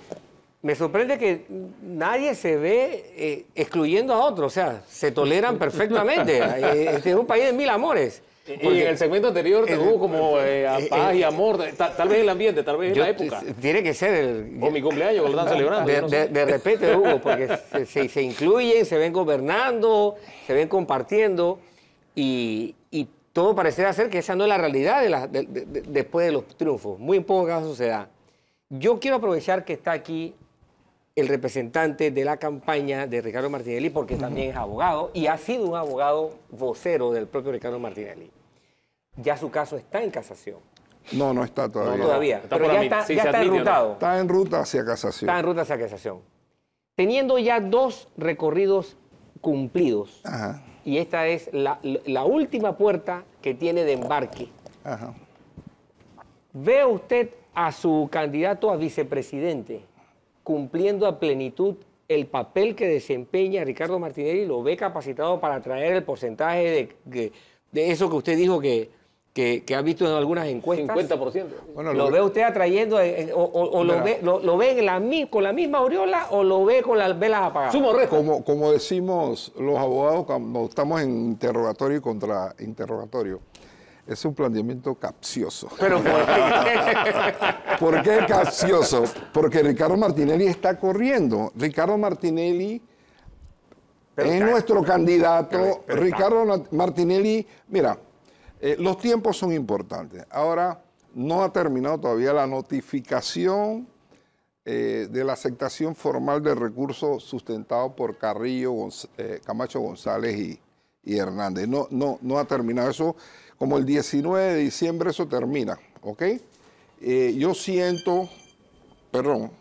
Me sorprende que nadie se ve eh, excluyendo a otro, o sea, se toleran perfectamente. Eh, Este es un país de mil amores. Y Porque en el segmento anterior te hubo como eh, a eh, paz eh, y amor, ta- tal vez el ambiente, tal vez yo- la época. Tiene que ser el, O mi cumpleaños, que lo están celebrando. de, yo no sé. de- de repente, Hugo, porque se, se- se incluyen, se ven gobernando, se ven compartiendo y, y todo pareciera ser que esa no es la realidad de la- de- de- de- después de los triunfos. Muy en pocos casos se da. Yo quiero aprovechar que está aquí el representante de la campaña de Ricardo Martinelli, porque también es abogado y ha sido un abogado vocero del propio Ricardo Martinelli. Ya su caso está en casación. No, no está todavía. No todavía, Está pero ya está. Sí, ya está enrutado. Está en ruta hacia casación. Está en ruta hacia casación. teniendo ya dos recorridos cumplidos, Ajá, y esta es la, la última puerta que tiene de embarque, ajá. ¿ve usted a su candidato a vicepresidente cumpliendo a plenitud el papel que desempeña Ricardo Martinelli? ¿Lo ve capacitado para traer el porcentaje de, de- de eso que usted dijo que, que- que ha visto en algunas encuestas? 50%. Bueno, ¿Lo lo- ve usted atrayendo eh, eh, o, o- o lo, ve, lo, lo ve en la, mi- con la misma aureola o lo ve con las velas apagadas? Sumo. Como, como decimos los abogados cuando estamos en interrogatorio y contra interrogatorio, es un planteamiento capcioso. Pero ¿por qué? ¿Por qué capcioso? Porque Ricardo Martinelli está corriendo. Ricardo Martinelli Pero es nuestro candidato. pero- Ricardo Martinelli, mira, eh, los tiempos son importantes. Ahora no ha terminado todavía la notificación eh, de la aceptación formal del recurso sustentado por Carrillo, Gonz- eh, Camacho González y, y Hernández. No, no, no ha terminado eso. Como el 19 de diciembre eso termina, ¿ok? Eh, yo siento, perdón,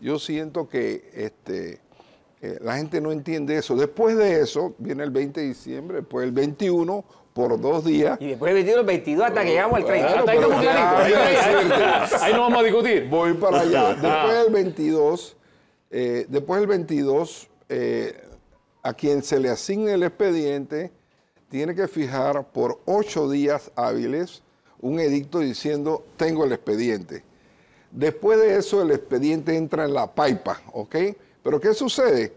yo siento que este, eh, la gente no entiende eso. Después de eso, viene el 20 de diciembre, después el 21, por dos días. Y después del 21 al 22 hasta que llegamos al 30. Claro, Hasta ahí estamos claritos. No vamos a discutir. Voy para allá. Después del 22, eh, después del 22, eh, a quien se le asigne el expediente tiene que fijar por ocho días hábiles un edicto diciendo tengo el expediente. Después de eso el expediente entra en la paipa, ¿ok? Pero ¿qué sucede?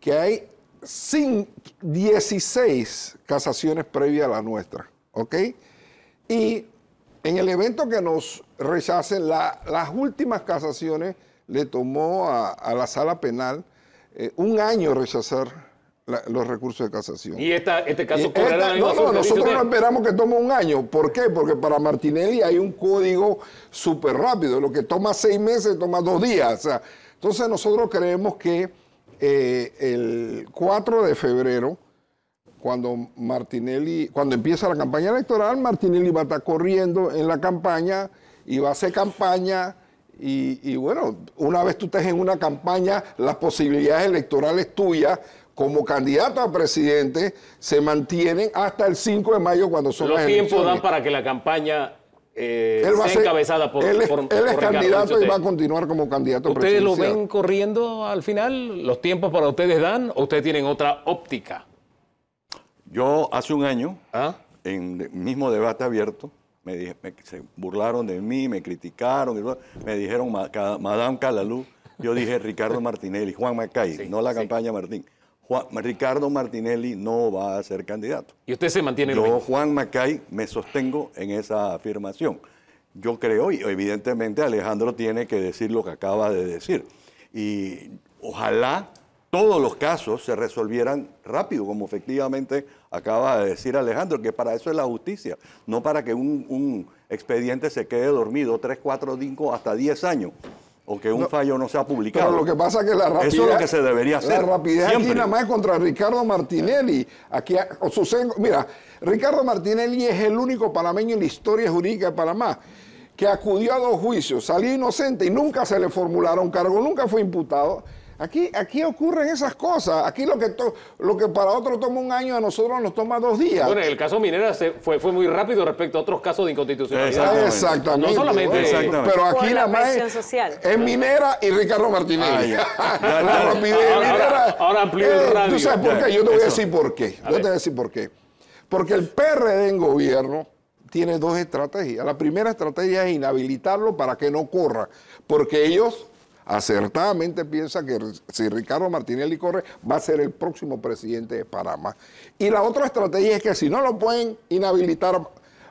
Que hay cin- 16 casaciones previas a la nuestra, ¿ok? Y en el evento que nos rechacen, la- las últimas casaciones le tomó a, a la sala penal eh, un año rechazar la- los recursos de casación. Y esta, este caso esta- la no, no, nosotros no esperamos que tome un año. ¿Por qué? Porque para Martinelli hay un código súper rápido. Lo que toma seis meses toma dos días. O sea, entonces nosotros creemos que eh, el 4 de febrero, cuando Martinelli, cuando empieza la campaña electoral, Martinelli va a estar corriendo en la campaña y va a hacer campaña. Y, y bueno, una vez tú estés en una campaña, las posibilidades electorales tuyas como candidato a presidente se mantienen hasta el 5 de mayo cuando son Los las tiempos dan para que la campaña eh, Él va a sea ser- encabezada por, él es, por- él por es candidato y va a continuar como candidato ¿Ustedes lo ven corriendo al final? ¿Los tiempos para ustedes dan o ustedes tienen otra óptica? Yo hace un año, ¿Ah? en el mismo debate abierto, me, dije- me- se burlaron de mí, me criticaron, me dijeron Madame Calalú, yo dije Ricardo Martinelli, Juan Macay, Sí, no la sí. campaña Martín. Juan- Ricardo Martinelli no va a ser candidato. Y usted se mantiene lo Yo, mismo. Juan Macay, me sostengo en esa afirmación. Yo creo, y evidentemente Alejandro tiene que decir lo que acaba de decir. Y ojalá todos los casos se resolvieran rápido, como efectivamente acaba de decir Alejandro, que para eso es la justicia, no para que un, un expediente se quede dormido 3, 4, 5, hasta 10 años, o que un fallo no sea publicado. Pero lo que pasa es que la rapidez. Eso es lo que se debería hacer. La rapidez aquí siempre. nada más es contra Ricardo Martinelli. Aquí sucede- mira, Ricardo Martinelli es el único panameño en la historia jurídica de Panamá que acudió a dos juicios, salió inocente y nunca se le formularon cargos, nunca fue imputado. Aquí, aquí ocurren esas cosas. Aquí lo que, to- lo que para otro toma un año, a nosotros nos toma dos días. Bueno, en el caso Minera se fue, fue muy rápido respecto a otros casos de inconstitucionalidad. Exactamente. Exactamente. No solamente- Exactamente. Pero aquí la más es, social. es Minera y Ricardo. Ah, ya. Ya, de Ahora- Minera. ahora- ahora amplíe el radio. ¿Tú sabes por qué? Yo te voy a decir por qué. Yo te voy a decir por qué. Porque el PRD en gobierno tiene dos estrategias. La primera estrategia es inhabilitarlo para que no corra. Porque ellos acertadamente piensan que si Ricardo Martinelli corre, va a ser el próximo presidente de Panamá. Y la otra estrategia es que si no lo pueden inhabilitar,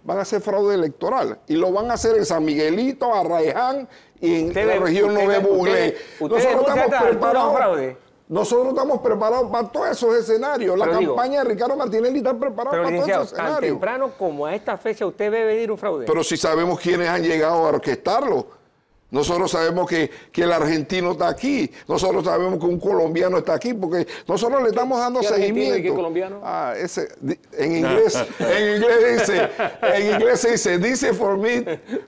van a hacer fraude electoral. Y lo van a hacer en San Miguelito, Arraiján y en la región Nueve ve- Buglé. usted ve- usted denuncia a esta altura un fraude. Nosotros estamos preparados para todos esos escenarios. La digo- campaña de Ricardo Martinelli está preparada para todos esos tan escenarios. temprano como a esta fecha usted ve venir un fraude. Pero si sabemos quiénes han llegado a orquestarlo. Nosotros sabemos que, que el argentino está aquí. Nosotros sabemos que un colombiano está aquí porque nosotros le estamos dando ¿Qué argentino y seguimiento. qué colombiano? Ah, ese, en inglés, en inglés dice, en inglés se dice, dice for me,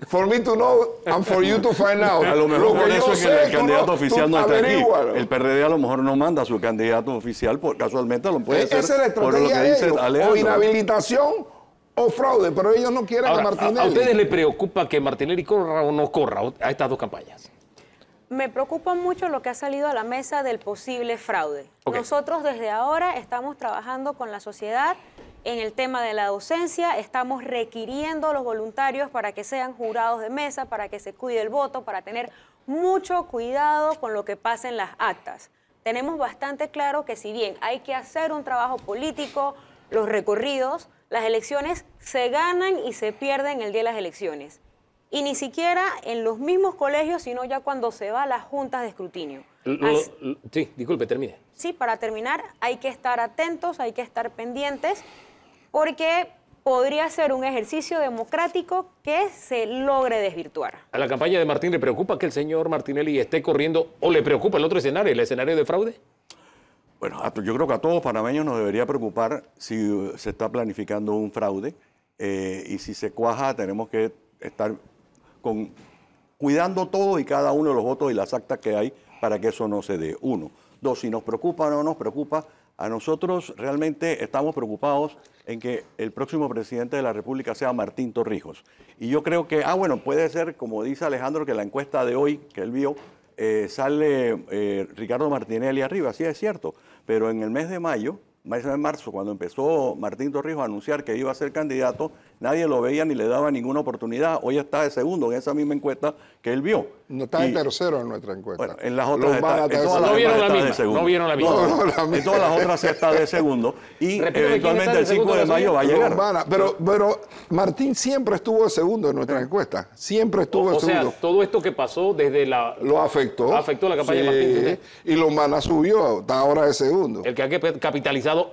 for me to know and for you to find out. A lo mejor por que eso yo es que el candidato no- oficial no está aquí. El PRD a lo mejor no manda a su candidato oficial, por, casualmente lo puede E- ser Esa es la por lo estrategia que de dice ellos. O inhabilitación o fraude, pero ellos no quieren Ahora, a Martinelli. a ustedes les preocupa que Martinelli corra o no corra a estas dos campañas? Me preocupa mucho lo que ha salido a la mesa del posible fraude. Nosotros desde ahora estamos trabajando con la sociedad en el tema de la docencia, estamos requiriendo a los voluntarios para que sean jurados de mesa, para que se cuide el voto, para tener mucho cuidado con lo que pasa en las actas. Tenemos bastante claro que si bien hay que hacer un trabajo político, los recorridos, las elecciones se ganan y se pierden el día de las elecciones y ni siquiera en los mismos colegios, sino ya cuando se va a las juntas de escrutinio. Lo- Así- lo- sí, disculpe, termine. sí, para terminar, hay que estar atentos, hay que estar pendientes, porque podría ser un ejercicio democrático que se logre desvirtuar. ¿A la campaña de Martín le preocupa que el señor Martinelli esté corriendo o le preocupa el otro escenario, el escenario de fraude? Bueno, yo creo que a todos panameños nos debería preocupar si uh, se está planificando un fraude eh, y si se cuaja tenemos que estar cuidando todo y cada uno de los votos y las actas que hay para que eso no se dé. Uno. Dos, si nos preocupa o no nos preocupa, a nosotros realmente estamos preocupados en que el próximo presidente de la República sea Martín Torrijos. Y yo creo que, ah, bueno, puede ser, como dice Alejandro, que la encuesta de hoy que él vio, eh, sale eh, Ricardo Martinelli arriba, sí es cierto, pero en el mes de mayo, mes de marzo, cuando empezó Martín Torrijos a anunciar que iba a ser candidato, nadie lo veía ni le daba ninguna oportunidad. Hoy está de segundo en esa misma encuesta que él vio. No está Y- de tercero en nuestra encuesta. bueno, en las otras está, en todas de las No vieron la de misma, segundo. no vieron la misma. No, No, la en todas las otras está de segundo y Repítame, ¿quién está eventualmente de el 5 segundo de de mayo va a llegar. Lombana, pero, pero Martín siempre estuvo de segundo en nuestra encuesta. Siempre estuvo de O sea, segundo. todo esto que pasó desde la, Lo afectó. Afectó la campaña de Sí, Martín, ¿sí? Y Lombana subió, está ahora de segundo. el que ha cap- capitalizado,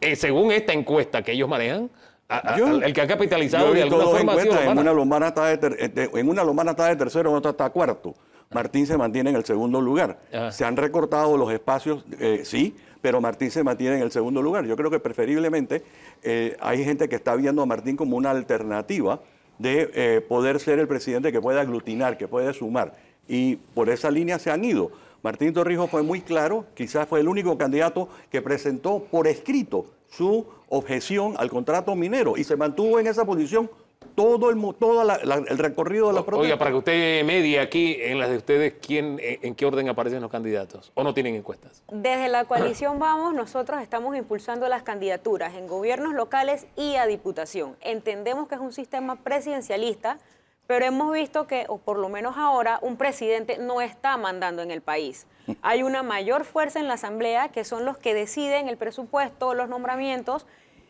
eh, según esta encuesta que ellos manejan, a- a- Yo- el que ha capitalizado de alguna forma ha sido en una, lombana está de ter- eh, de- en una está de tercero, en otra está cuarto. Martín se mantiene en el segundo lugar. Ajá. Se han recortado los espacios, eh, sí, pero Martín se mantiene en el segundo lugar. Yo creo que preferiblemente eh, hay gente que está viendo a Martín como una alternativa de eh, poder ser el presidente que pueda aglutinar, que puede sumar. Y por esa línea se han ido. Martín Torrijos fue muy claro, quizás fue el único candidato que presentó por escrito su objeción al contrato minero y se mantuvo en esa posición todo el, mo- toda la- la- el recorrido de la protesta. Oiga, para que usted medie aquí en las de ustedes, ¿quién, eh, ¿en qué orden aparecen los candidatos? ¿O no tienen encuestas? Desde la coalición Vamos, nosotros estamos impulsando las candidaturas en gobiernos locales y a diputación. Entendemos que es un sistema presidencialista, pero hemos visto que, o por lo menos ahora, un presidente no está mandando en el país. Hay una mayor fuerza en la Asamblea, que son los que deciden el presupuesto, los nombramientos,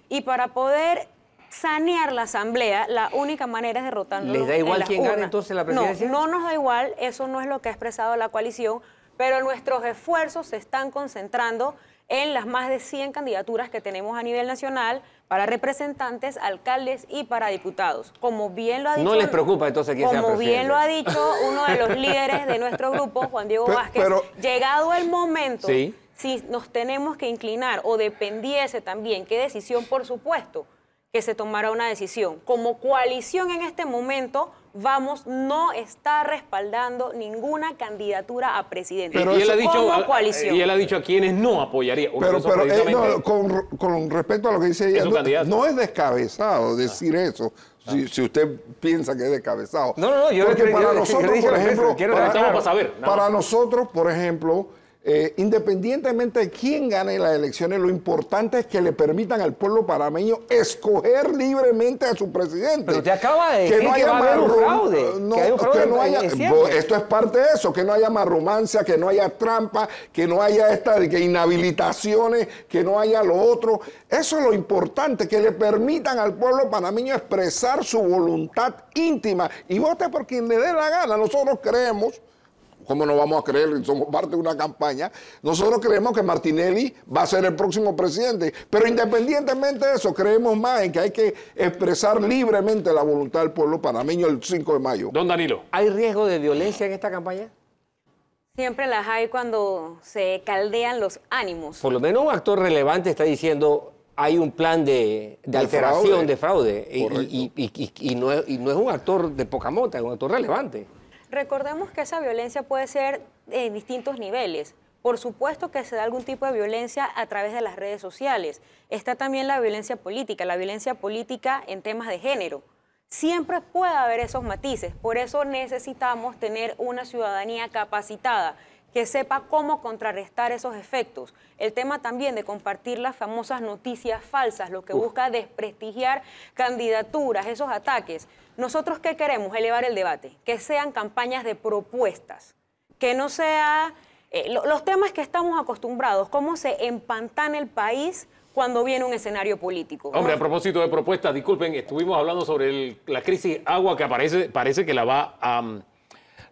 y para poder sanear la Asamblea, la única manera es derrotando ¿Les da igual quién gane entonces la presidencia? No, no nos da igual, eso no es lo que ha expresado la coalición, pero nuestros esfuerzos se están concentrando en las más de 100 candidaturas que tenemos a nivel nacional para representantes, alcaldes y para diputados. Como bien lo ha dicho... No les preocupa entonces quién sea Como bien presidente. lo ha dicho uno de los líderes de nuestro grupo, Juan Diego Vázquez, pero- llegado el momento, Sí. si nos tenemos que inclinar o dependiese también qué decisión, por supuesto, que se tomara una decisión. Como coalición en este momento, vamos, no está respaldando ninguna candidatura a presidente. Pero y, él ha dicho, como a- coalición. y él ha dicho a quienes no apoyaría. Pero, pero eh, precisamente- no, con, con respecto a lo que dice ella, Es no, es descabezado decir eso, si, si usted piensa que es descabezado. No, no, no, yo Porque le- para nosotros, por ejemplo, para, nosotros, por ejemplo, eh, independientemente de quién gane las elecciones, lo importante es que le permitan al pueblo panameño escoger libremente a su presidente. Pero usted acaba de decir que va a haber un marrom- fraude, que hay un fraude, no haya- cierto. bo- esto es parte de eso, que no haya marromancia, que no haya trampa, que no haya esta que inhabilitaciones, que no haya lo otro. Eso es lo importante, que le permitan al pueblo panameño expresar su voluntad íntima y vote por quien le dé la gana. Nosotros creemos ¿cómo no vamos a creer? Somos parte de una campaña. Nosotros creemos que Martinelli va a ser el próximo presidente, pero independientemente de eso, creemos más en que hay que expresar libremente la voluntad del pueblo panameño el 5 de mayo. Don Danilo. ¿Hay riesgo de violencia en esta campaña? Siempre las hay cuando se caldean los ánimos. Por lo menos un actor relevante está diciendo hay un plan de, de De alteración, fraude. de fraude. Y- Correcto. Y, y- y- y no es, y no es un actor de poca monta, es un actor relevante. Recordemos que esa violencia puede ser en distintos niveles. Por supuesto que se da algún tipo de violencia a través de las redes sociales. Está también la violencia política, la violencia política en temas de género. Siempre puede haber esos matices. Por eso necesitamos tener una ciudadanía capacitada que sepa cómo contrarrestar esos efectos. El tema también de compartir las famosas noticias falsas, lo que busca desprestigiar candidaturas, esos ataques. Nosotros qué queremos? Elevar el debate, que sean campañas de propuestas, que no sea eh, lo- los temas que estamos acostumbrados, cómo se empantana el país cuando viene un escenario político. Hombre, a propósito de propuestas, disculpen, estuvimos hablando sobre el- la crisis agua que aparece, parece que la va a, mm,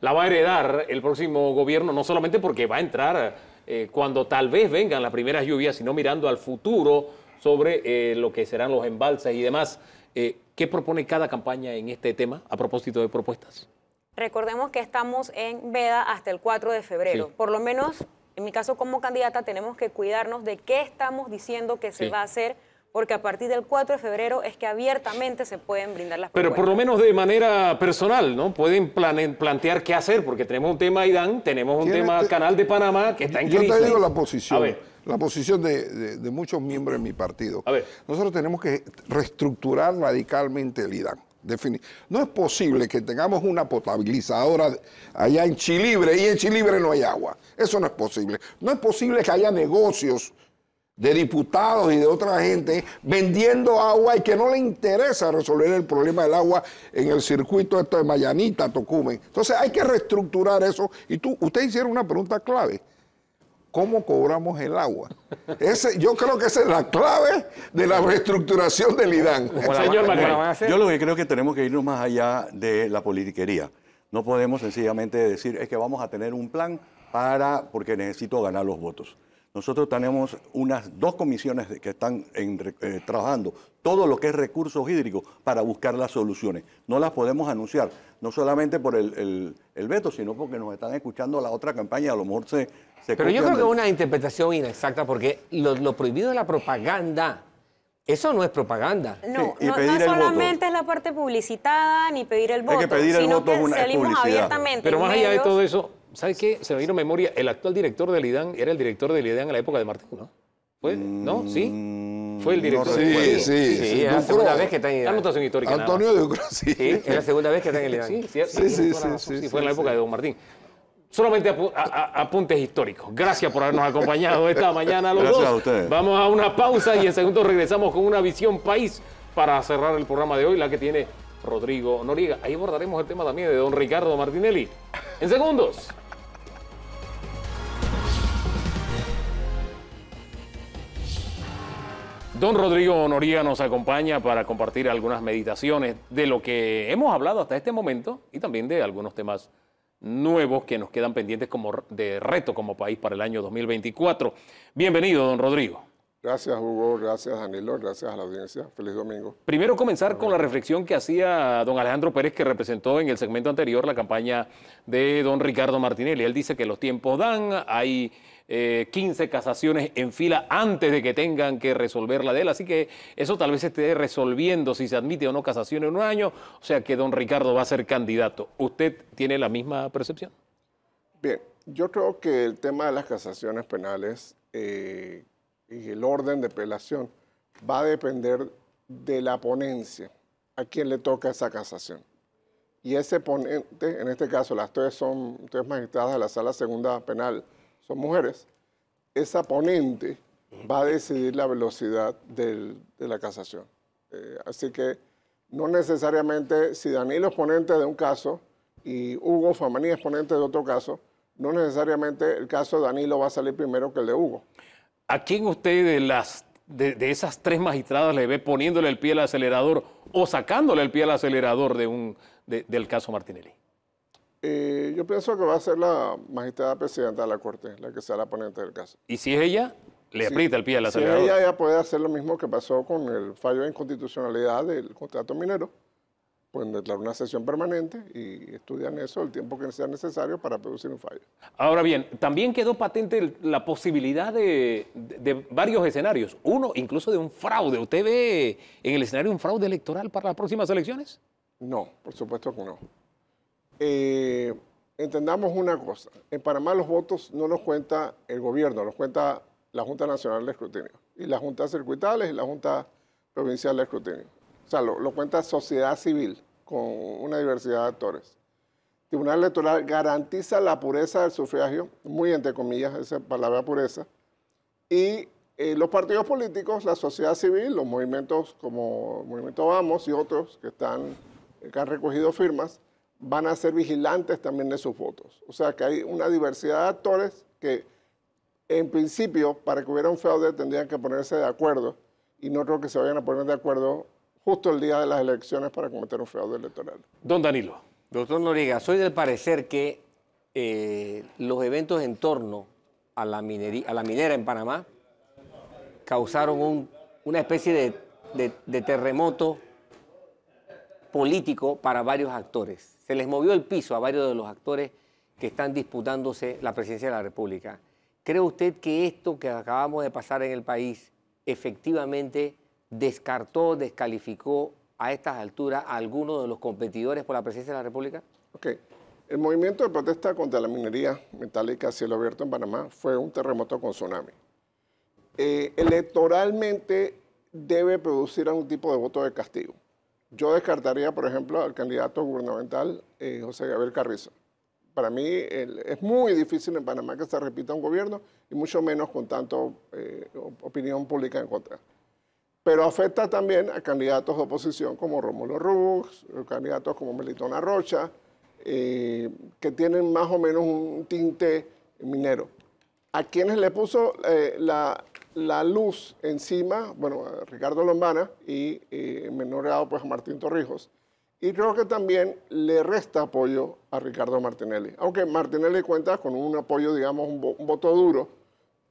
la va a heredar el próximo gobierno, no solamente porque va a entrar eh, cuando tal vez vengan las primeras lluvias, sino mirando al futuro sobre eh, lo que serán los embalses y demás. Eh, ¿Qué propone cada campaña en este tema a propósito de propuestas? Recordemos que estamos en veda hasta el 4 de febrero. Sí. Por lo menos, en mi caso como candidata, tenemos que cuidarnos de qué estamos diciendo que se Sí. va a hacer, porque a partir del 4 de febrero es que abiertamente se pueden brindar las Pero por lo menos de manera personal, ¿no? Pueden plane- plantear qué hacer, porque tenemos un tema IDAN, tenemos un tema te- Canal de Panamá que está en Yo crisis. te digo la A posición, ver. La posición de, de- de muchos miembros de mi partido. A ver. Nosotros tenemos que reestructurar radicalmente el IDAN. No es posible que tengamos una potabilizadora allá en Chilibre y en Chilibre no hay agua. Eso no es posible. No es posible que haya negocios de diputados y de otra gente vendiendo agua y que no le interesa resolver el problema del agua en el circuito esto de Mayanita, Tocumen. Entonces hay que reestructurar eso. Y tú, ustedes hicieron una pregunta clave. ¿Cómo cobramos el agua? Ese, yo creo que esa es la clave de la reestructuración del IDAN. ¿Cómo la Señor? Yo lo que creo que tenemos que irnos más allá de la politiquería. No podemos sencillamente decir es que vamos a tener un plan para porque necesito ganar los votos. Nosotros tenemos unas dos comisiones que están en eh, trabajando todo lo que es recursos hídricos para buscar las soluciones. No las podemos anunciar, no solamente por el, el- el veto, sino porque nos están escuchando la otra campaña, a lo mejor se... se Pero yo creo que es una interpretación inexacta porque lo, lo prohibido es la propaganda. Eso no es propaganda. No, Sí, y no, pedir no el voto. solamente es la parte publicitada ni pedir el que voto, pedir el sino voto que es una- salimos publicidad. abiertamente. Pero más allá de todo eso, ¿sabes qué? Se me vino a memoria, el actual director del IDAN era el director del IDAN en la época de Martín, ¿no? ¿Fue? ¿No? ¿Sí? Fue el director. no Sí, sí, Sí, sí. es la Ducro. segunda vez que está en el Anotación histórica. nada. Antonio Ducro, sí. Sí, es la segunda vez que está en el. Sí, cierto, Sí, sí, sí, sí, sí, fue en la época de Don Martín. Solamente apu- a- a- apuntes históricos. Gracias por habernos acompañado esta mañana a los Gracias dos. a ustedes. Vamos a una pausa y en segundos regresamos con una visión país para cerrar el programa de hoy, la que tiene Rodrigo Noriega. Ahí abordaremos el tema también de don Ricardo Martinelli. En segundos. Don Rodrigo Noriega nos acompaña para compartir algunas meditaciones de lo que hemos hablado hasta este momento y también de algunos temas nuevos que nos quedan pendientes como de reto como país para el año 2024. Bienvenido, don Rodrigo. Gracias Hugo, gracias Danilo, gracias a la audiencia. Feliz domingo. Primero comenzar con la reflexión que hacía don Alejandro Pérez, que representó en el segmento anterior la campaña de don Ricardo Martinelli. Él dice que los tiempos dan, hay eh, 15 casaciones en fila antes de que tengan que resolver la de él, así que eso tal vez esté resolviendo si se admite o no casación en un año, o sea que don Ricardo va a ser candidato. ¿Usted tiene la misma percepción? Bien, yo creo que el tema de las casaciones penales eh, y el orden de apelación va a depender de la ponencia, a quien le toca esa casación. Y ese ponente, en este caso las tres son tres magistradas de la sala segunda penal, son mujeres, esa ponente va a decidir la velocidad de la casación. Eh, así que no necesariamente si Danilo es ponente de un caso y Hugo Famaní es ponente de otro caso, no necesariamente el caso de Danilo va a salir primero que el de Hugo. ¿A quién usted de, las, de, esas tres magistradas le ve poniéndole el pie al acelerador o sacándole el pie al acelerador de un, de- del caso Martinelli? Eh, yo pienso que va a ser la magistrada presidenta de la Corte la que sea la ponente del caso. Y si es ella, le aprieta el pie al Si acelerador. ella ya puede hacer lo mismo que pasó con el fallo de inconstitucionalidad del contrato minero, pueden declarar una sesión permanente y estudian eso el tiempo que sea necesario para producir un fallo. Ahora bien, también quedó patente la posibilidad de, de- de varios escenarios. Uno, incluso de un fraude. ¿Usted ve en el escenario un fraude electoral para las próximas elecciones? No, por supuesto que no. Eh, entendamos una cosa, en Panamá los votos no los cuenta el gobierno, los cuenta la Junta Nacional de Escrutinio y las juntas circuitales y la Junta Provincial de Escrutinio. O sea, lo, lo cuenta sociedad civil con una diversidad de actores. El Tribunal Electoral garantiza la pureza del sufragio, muy entre comillas esa palabra pureza, y eh, los partidos políticos, la sociedad civil, los movimientos como Movimiento Vamos y otros que, están, que han recogido firmas, van a ser vigilantes también de sus votos. O sea que hay una diversidad de actores que en principio para que hubiera un fraude tendrían que ponerse de acuerdo y no creo que se vayan a poner de acuerdo justo el día de las elecciones para cometer un fraude electoral. Don Danilo. Doctor Noriega, soy del parecer que eh, los eventos en torno a la, minería, a la minera en Panamá causaron un- una especie de, de- de terremoto político para varios actores. Se les movió el piso a varios de los actores que están disputándose la presidencia de la República. ¿Cree usted que esto que acabamos de pasar en el país efectivamente descartó, descalificó a estas alturas a algunos de los competidores por la presidencia de la República? Ok. El movimiento de protesta contra la minería metálica cielo abierto en Panamá fue un terremoto con tsunami. Eh, electoralmente debe producir algún tipo de voto de castigo. Yo descartaría, por ejemplo, al candidato gubernamental eh, José Gabriel Carrizo. Para mí el- es muy difícil en Panamá que se repita un gobierno y mucho menos con tanto eh, op- opinión pública en contra. Pero afecta también a candidatos de oposición como Rómulo Rux, candidatos como Melitona Rocha, eh, que tienen más o menos un tinte minero. A quienes le puso la, la luz encima, bueno, a Ricardo Lombana y eh, en menor grado pues a Martín Torrijos. Y creo que también le resta apoyo a Ricardo Martinelli. Aunque Martinelli cuenta con un apoyo, digamos, un voto duro,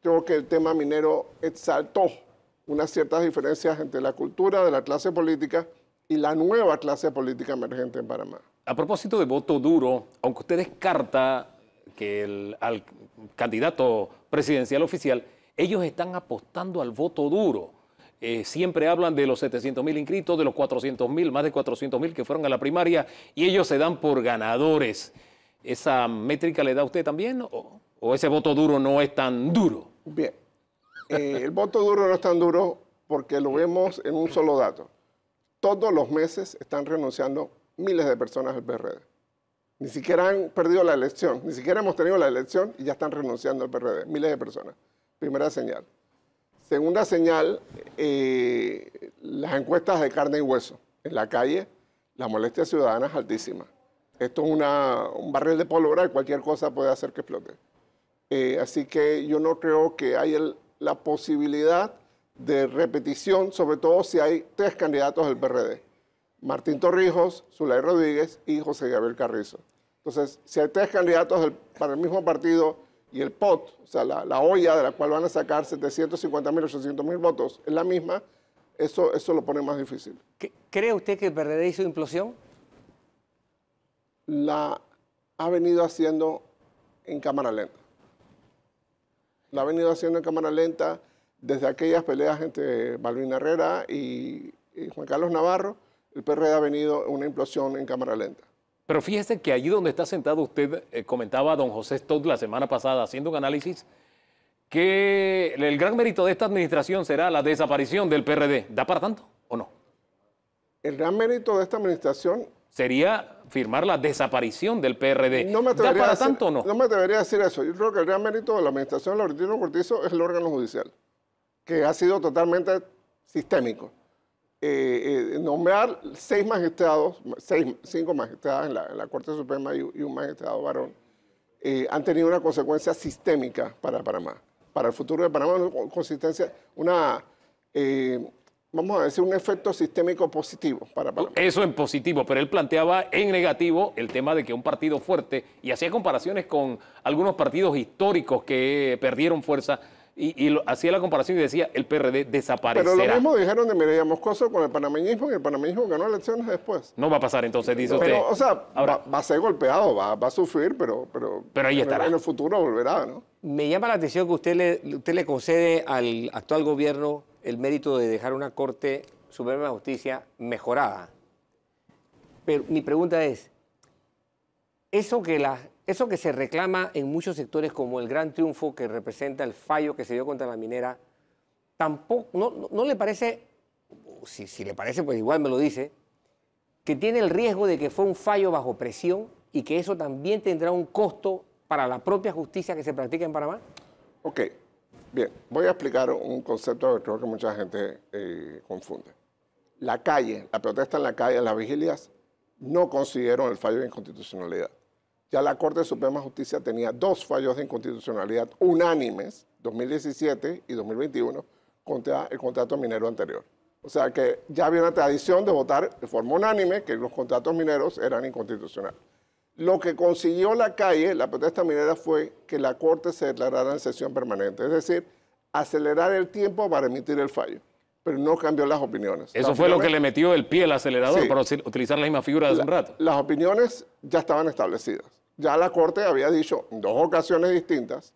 creo que el tema minero exaltó unas ciertas diferencias entre la cultura de la clase política y la nueva clase política emergente en Panamá. A propósito de voto duro, aunque usted descarta que el, al candidato presidencial oficial, ellos están apostando al voto duro. Eh, siempre hablan de los 700 mil inscritos, de los 400 mil, más de 400 mil que fueron a la primaria, y ellos se dan por ganadores. ¿Esa métrica le da a usted también o, ese voto duro no es tan duro? Bien. Eh, el voto duro no es tan duro porque lo vemos en un solo dato. Todos los meses están renunciando miles de personas al PRD. Ni siquiera han perdido la elección, ni siquiera hemos tenido la elección y ya están renunciando al PRD, miles de personas. Primera señal. Segunda señal, eh, las encuestas de carne y hueso. En la calle, la molestia ciudadana es altísima. Esto es una- un barril de pólvora y cualquier cosa puede hacer que explote. Eh, así que yo no creo que haya la posibilidad de repetición, sobre todo si hay tres candidatos del PRD. Martín Torrijos, Zulay Rodríguez y José Gabriel Carrizo. Entonces, si hay tres candidatos para el mismo partido y el POT, o sea, la, la olla de la cual van a sacar 750 mil, 800 mil votos, es la misma, eso, eso lo pone más difícil. ¿Qué- ¿Cree usted que el PRD hizo implosión? La ha venido haciendo en cámara lenta. La ha venido haciendo en cámara lenta desde aquellas peleas entre Balvin Herrera y, y Juan Carlos Navarro. El PRD ha venido una implosión en cámara lenta. Pero fíjese que allí donde está sentado usted, eh, comentaba don José Stott la semana pasada haciendo un análisis, que el gran mérito de esta administración será la desaparición del PRD. ¿Da para tanto o no? El gran mérito de esta administración Sería firmar la desaparición del PRD. no me ¿Da para a decir- tanto o no? No me atrevería a decir eso. Yo creo que el gran mérito de la administración de Laurentino Cortizo es el órgano judicial, que ha sido totalmente sistémico. Eh, eh, nombrar seis magistrados, seis, cinco magistradas en la, en la Corte Suprema y, y un magistrado varón, eh, han tenido una consecuencia sistémica para Panamá, para el futuro de Panamá, una consistencia, vamos a decir, un efecto sistémico positivo para Panamá. Eso en positivo, pero él planteaba en negativo el tema de que un partido fuerte, y hacía comparaciones con algunos partidos históricos que perdieron fuerza, y, hacía la comparación y decía, el PRD desaparecerá. Pero lo mismo dijeron de Mireya Moscoso con el panameñismo y el panameñismo ganó elecciones después. No va a pasar entonces, dice usted. Pero, o sea, va, va a ser golpeado, va, va a sufrir, pero, pero, Pero ahí en el- estará. En el futuro volverá, ¿no? Me llama la atención que usted le, usted le concede al actual gobierno el mérito de dejar una Corte Suprema de Justicia mejorada. Pero mi pregunta es, eso que, la, eso que se reclama en muchos sectores como el gran triunfo que representa el fallo que se dio contra la minera, tampoco, no, no- le parece, si, si le parece, pues igual me lo dice, que tiene el riesgo de que fue un fallo bajo presión y que eso también tendrá un costo para la propia justicia que se practica en Panamá? Ok, bien, voy a explicar un concepto que creo que mucha gente eh, confunde. La calle, la protesta en la calle, las vigilias, no consiguieron el fallo de inconstitucionalidad. Ya la Corte Suprema de Justicia tenía dos fallos de inconstitucionalidad unánimes, 2017 y 2021, contra el contrato minero anterior. O sea que ya había una tradición de votar de forma unánime que los contratos mineros eran inconstitucionales. Lo que consiguió la calle, la protesta minera, fue que la Corte se declarara en sesión permanente, es decir, acelerar el tiempo para emitir el fallo, pero no cambió las opiniones. Eso Las fue lo que le metió el pie al acelerador Sí. para utilizar la misma figura de hace un rato. Las opiniones ya estaban establecidas. Ya la Corte había dicho en dos ocasiones distintas,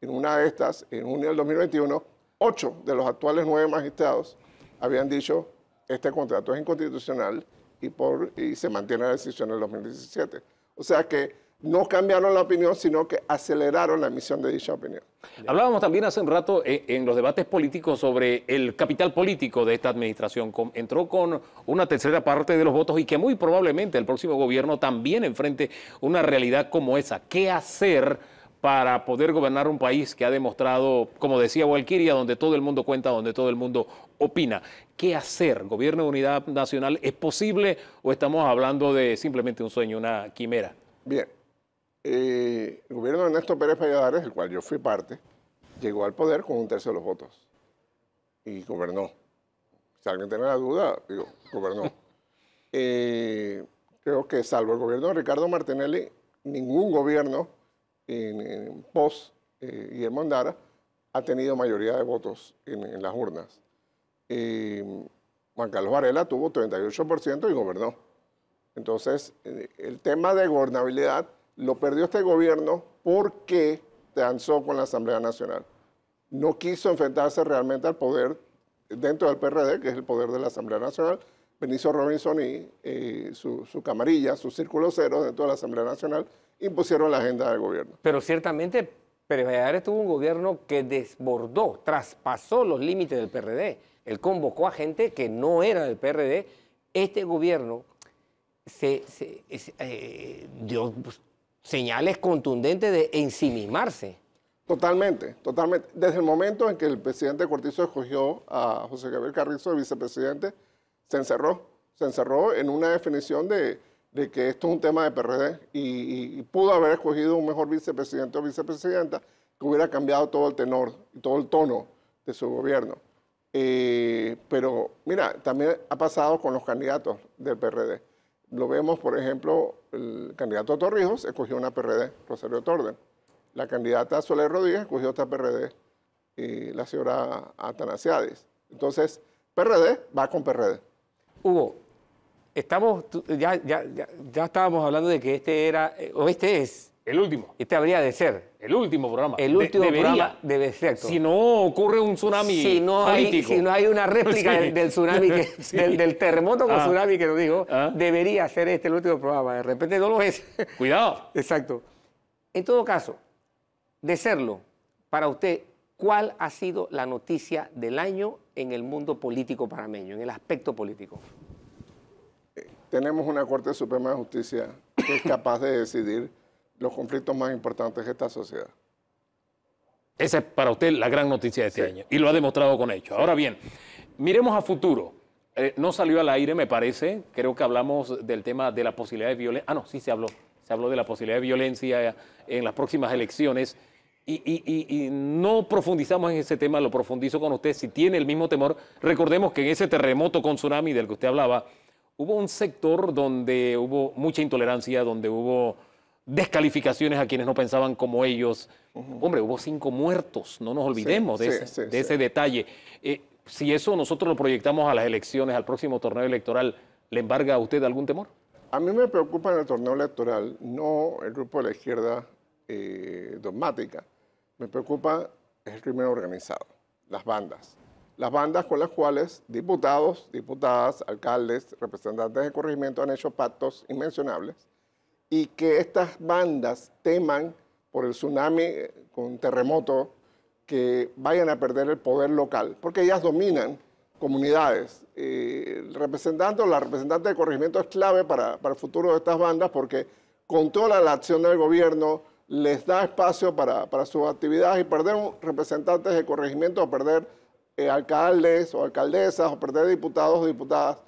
en una de estas, en junio del 2021, ocho de los actuales nueve magistrados habían dicho este contrato es inconstitucional y, por, y se mantiene la decisión del 2017. O sea que no cambiaron la opinión, sino que aceleraron la emisión de dicha opinión. Hablábamos también hace un rato eh, en los debates políticos sobre el capital político de esta administración. Con- entró con una tercera parte de los votos y que muy probablemente el próximo gobierno también enfrente una realidad como esa. ¿Qué hacer para poder gobernar un país que ha demostrado, como decía Walkiria, donde todo el mundo cuenta, donde todo el mundo opina? ¿Qué hacer? ¿Gobierno de unidad nacional es posible o estamos hablando de simplemente un sueño, una quimera? Bien, eh, el gobierno de Ernesto Pérez Valladares, del cual yo fui parte, llegó al poder con un tercio de los votos y gobernó. Si alguien tiene la duda, digo, gobernó. Eh, creo que salvo el gobierno de Ricardo Martinelli, ningún gobierno en, en pos eh, Guillermo Andara ha tenido mayoría de votos en, en las urnas. Eh, Juan Carlos Varela tuvo 38% y gobernó. Entonces, eh, el tema de gobernabilidad lo perdió este gobierno porque danzó con la Asamblea Nacional. No quiso enfrentarse realmente al poder dentro del PRD, que es el poder de la Asamblea Nacional. Benicio Robinson y eh, su, camarilla, su círculo cero dentro de la Asamblea Nacional, impusieron la agenda del gobierno. Pero ciertamente Pérez tuvo un gobierno que desbordó, traspasó los límites del PRD. Él convocó a gente que no era del PRD. Este gobierno se, se- eh, dio pues, señales contundentes de ensimismarse. Totalmente, totalmente. Desde el momento en que el presidente Cortizo escogió a José Gabriel Carrizo de vicepresidente, se encerró. Se encerró en una definición de, de que esto es un tema de PRD y, pudo haber escogido un mejor vicepresidente o vicepresidenta que hubiera cambiado todo el tenor y todo el tono de su gobierno. Eh, pero mira, también ha pasado con los candidatos del PRD. Lo vemos, por ejemplo, el candidato Torrijos escogió una PRD, Rosario Torden. La candidata Soler Rodríguez escogió otra PRD, y la señora Atanasiadis. Entonces, PRD va con PRD. Hugo, estamos, ya, ya, ya, ya estábamos hablando de que este era, eh, o este es, El último. este habría de ser. El último programa. El De- último debería. programa debe ser. Si no ocurre un tsunami si no hay, político. si no hay una réplica Sí. del, del tsunami, que- Sí. del, del terremoto con Ah. tsunami que nos dijo, Ah. debería ser este el último programa. De repente no lo es. Cuidado. Exacto. En todo caso, de serlo, para usted, ¿cuál ha sido la noticia del año en el mundo político panameño, en el aspecto político? Tenemos una Corte Suprema de Justicia que es capaz de decidir los conflictos más importantes de esta sociedad. Esa es para usted la gran noticia de este año y lo ha demostrado con hechos. Ahora bien, miremos a futuro. Eh, no salió al aire, me parece. Creo que hablamos del tema de la posibilidad de violencia. Ah, no, sí se habló. Se habló de la posibilidad de violencia en las próximas elecciones. y, y- y- y no profundizamos en ese tema, lo profundizo con usted. Si tiene el mismo temor, recordemos que en ese terremoto con tsunami del que usted hablaba, hubo un sector donde hubo mucha intolerancia, donde hubo descalificaciones a quienes no pensaban como ellos. Hombre, hubo cinco muertos, no nos olvidemos de, sí, ese, sí, de sí. ese detalle. Eh, si eso nosotros lo proyectamos a las elecciones, al próximo torneo electoral, ¿le embarga a usted algún temor? A mí me preocupa en el torneo electoral no el grupo de la izquierda eh, dogmática, me preocupa el crimen organizado, las bandas. Las bandas con las cuales diputados, diputadas, alcaldes, representantes de corregimiento han hecho pactos inmencionables y que estas bandas teman por el tsunami eh, con terremoto que vayan a perder el poder local, porque ellas dominan comunidades. Eh, el representante la representante de corregimiento es clave para, para el futuro de estas bandas porque controla la acción del gobierno, les da espacio para, para sus actividades y perder representantes de corregimiento o perder eh, alcaldes o alcaldesas o perder diputados o diputadas,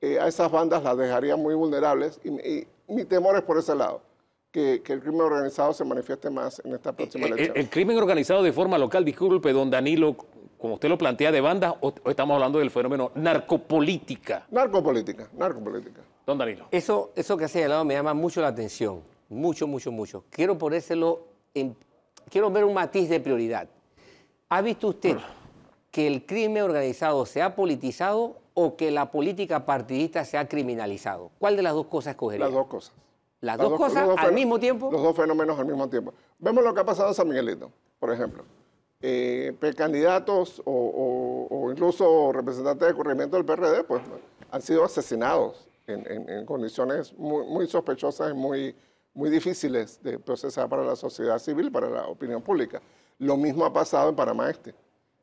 eh, a esas bandas las dejaría muy vulnerables mi temor es por ese lado, que, que el crimen organizado se manifieste más en esta próxima Eh, eh, elección. El, crimen organizado de forma local, disculpe, don Danilo, como usted lo plantea, de bandas, o, o estamos hablando del fenómeno narcopolítica? Narcopolítica, narcopolítica. Don Danilo. Eso, eso que ha señalado me llama mucho la atención, mucho, mucho, mucho. Quiero ponérselo, en, quiero ver un matiz de prioridad. ¿Ha visto usted que el crimen organizado se ha politizado o que la política partidista se ha criminalizado? ¿Cuál de las dos cosas escogería? Las dos cosas. ¿Las Las dos dos- cosas dos al mismo tiempo? Los dos fenómenos al mismo tiempo. Vemos lo que ha pasado en San Miguelito, por ejemplo. Eh, precandidatos o, o- o incluso representantes de corregimiento del PRD pues, han sido asesinados en, en- en condiciones muy, muy sospechosas y muy, muy difíciles de procesar para la sociedad civil, para la opinión pública. Lo mismo ha pasado en Panamá Este,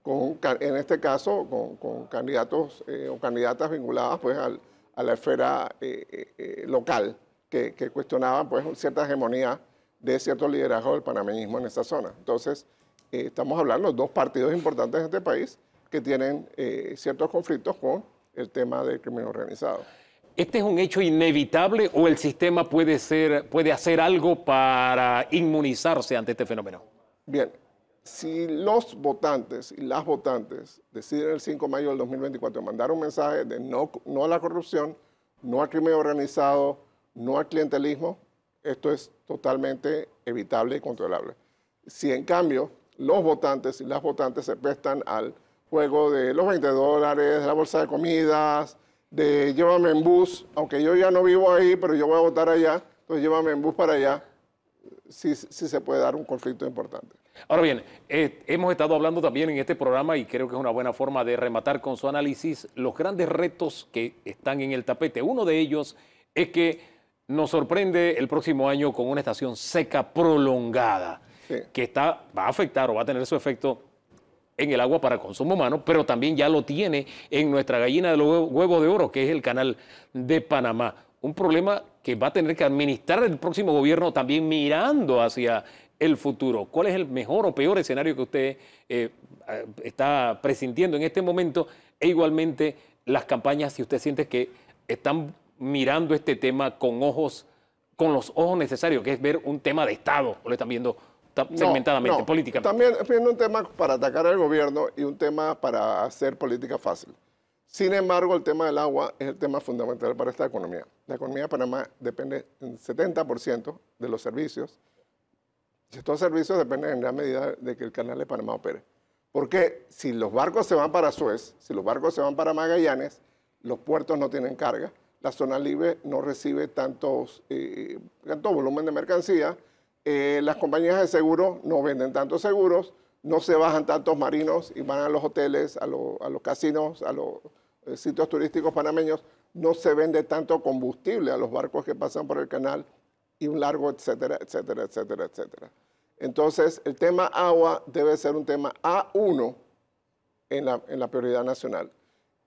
con, en este caso con, con candidatos eh, o candidatas vinculadas pues, al- a la esfera eh, eh, eh, local que, que cuestionaban pues, cierta hegemonía de cierto liderazgo del panameñismo en esa zona. Entonces, eh, estamos hablando de dos partidos importantes en este país que tienen ciertos conflictos con el tema del crimen organizado. ¿Este es un hecho inevitable o el sistema puede, ser, puede hacer algo para inmunizarse ante este fenómeno? Bien, si los votantes y las votantes deciden el 5 de mayo del 2024 mandar un mensaje de no, no a la corrupción, no al crimen organizado, no al clientelismo, esto es totalmente evitable y controlable. Si en cambio los votantes y las votantes se prestan al juego de los 20 dólares, de la bolsa de comidas, de llévame en bus, aunque yo ya no vivo ahí, pero yo voy a votar allá, entonces llévame en bus para allá, sí, sí se puede dar un conflicto importante. Ahora bien, eh, hemos estado hablando también en este programa y creo que es una buena forma de rematar con su análisis los grandes retos que están en el tapete. Uno de ellos es que nos sorprende el próximo año con una estación seca prolongada Sí. que está, va a afectar o va a tener su efecto en el agua para consumo humano, pero también ya lo tiene en nuestra gallina de los huevos de oro, que es el canal de Panamá. Un problema que va a tener que administrar el próximo gobierno también mirando hacia el futuro. ¿Cuál es el mejor o peor escenario que usted eh, está presintiendo en este momento? E igualmente las campañas, si usted siente que están mirando este tema con ojos, con los ojos necesarios, que es ver un tema de Estado, o lo están viendo No, segmentadamente, no. políticamente. También es viendo un tema para atacar al gobierno y un tema para hacer política fácil. Sin embargo, el tema del agua es el tema fundamental para esta economía. La economía de Panamá depende en 70% de los servicios. Y estos servicios dependen en gran medida de que el canal de Panamá opere. Porque si los barcos se van para Suez, si los barcos se van para Magallanes, los puertos no tienen carga, la zona libre no recibe tantos, eh, tanto volumen de mercancía, eh, las compañías de seguro no venden tantos seguros, no se bajan tantos marinos y van a los hoteles, a, a los casinos, a los eh, sitios turísticos panameños, no se vende tanto combustible a los barcos que pasan por el canal y un largo, etcétera, etcétera, etcétera, etcétera. Entonces, el tema agua debe ser un tema A1 en la, en la prioridad nacional.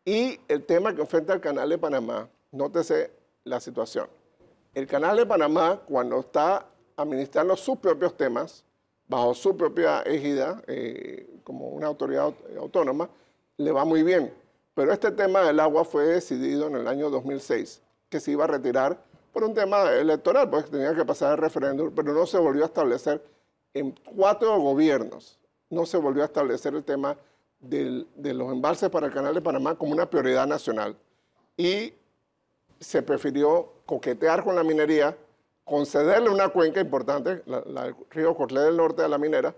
Y el tema que enfrenta el canal de Panamá, nótese la situación. El canal de Panamá, cuando está administrando sus propios temas, bajo su propia égida, eh, como una autoridad aut- autónoma, le va muy bien. Pero este tema del agua fue decidido en el año 2006, que se iba a retirar por un tema electoral, pues tenía que pasar el referéndum, pero no se volvió a establecer en cuatro gobiernos no se volvió a establecer el tema de los embalses para el Canal de Panamá como una prioridad nacional. Y se prefirió coquetear con la minería, concederle una cuenca importante, la, del río Cortlé del Norte a la minera,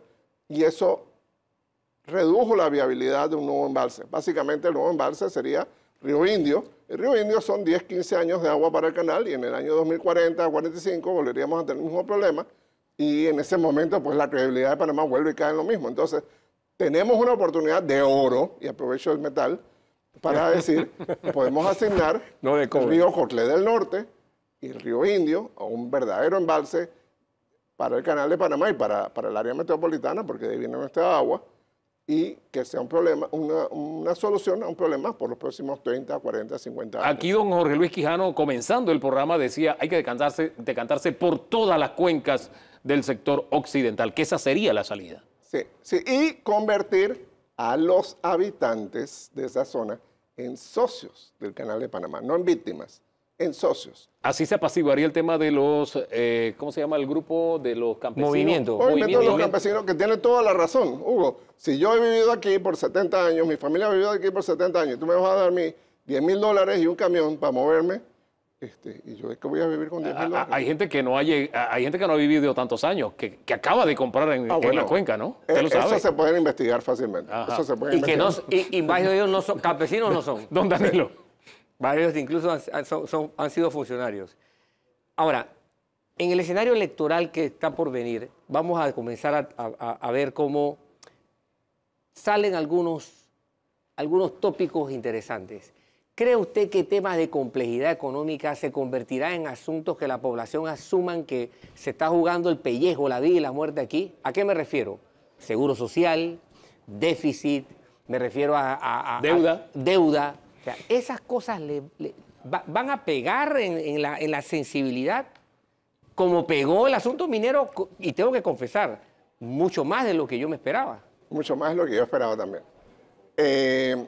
y eso redujo la viabilidad de un nuevo embalse. Básicamente el nuevo embalse sería Río Indio. El Río Indio son 10, 15 años de agua para el canal y en el año 2040, 45 volveríamos a tener el mismo problema y en ese momento pues la credibilidad de Panamá vuelve y cae en lo mismo. Entonces tenemos una oportunidad de oro, y aprovecho el metal, para decir, podemos asignar No el río Cortlé del Norte y el río Indio a un verdadero embalse para el canal de Panamá y para, para el área metropolitana, porque de ahí viene nuestra agua, y que sea un problema, una, una solución a un problema por los próximos 30, 40, 50 años. Aquí don Jorge Luis Quijano, comenzando el programa, decía hay que decantarse, decantarse por todas las cuencas del sector occidental, que esa sería la salida. Sí, sí, y convertir a los habitantes de esa zona en socios del canal de Panamá, no en víctimas, en socios. Así se apaciguaría el tema de los, eh, ¿cómo se llama el grupo de los campesinos? Movimiento. Movimiento de los campesinos que tiene toda la razón, Hugo. Si yo he vivido aquí por 70 años, mi familia ha vivido aquí por 70 años, tú me vas a dar mis 10 mil dólares y un camión para moverme, este, y yo es que voy a vivir con 10 mil Ah, dólares. Hay gente que no ha, lleg- hay gente que no ha vivido tantos años, que, que acaba de comprar en, Ah, en bueno. la cuenca, ¿no? Eh, Eso se puede investigar fácilmente. Ajá. Eso se puede Y que no, y, y varios de ellos no son, campesinos no son. Don Danilo. Varios incluso han, son- son- han sido funcionarios. Ahora, en el escenario electoral que está por venir, vamos a comenzar a, a- a ver cómo salen algunos, algunos tópicos interesantes. ¿Cree usted que temas de complejidad económica se convertirán en asuntos que la población asuman que se está jugando el pellejo, la vida y la muerte aquí? ¿A qué me refiero? Seguro social, déficit, me refiero a... a- a- Deuda. a- deuda. Sea, esas cosas le- le- va- van a pegar en, la, en la sensibilidad como pegó el asunto minero, y tengo que confesar, mucho más de lo que yo me esperaba. Mucho más de lo que yo esperaba también. Eh,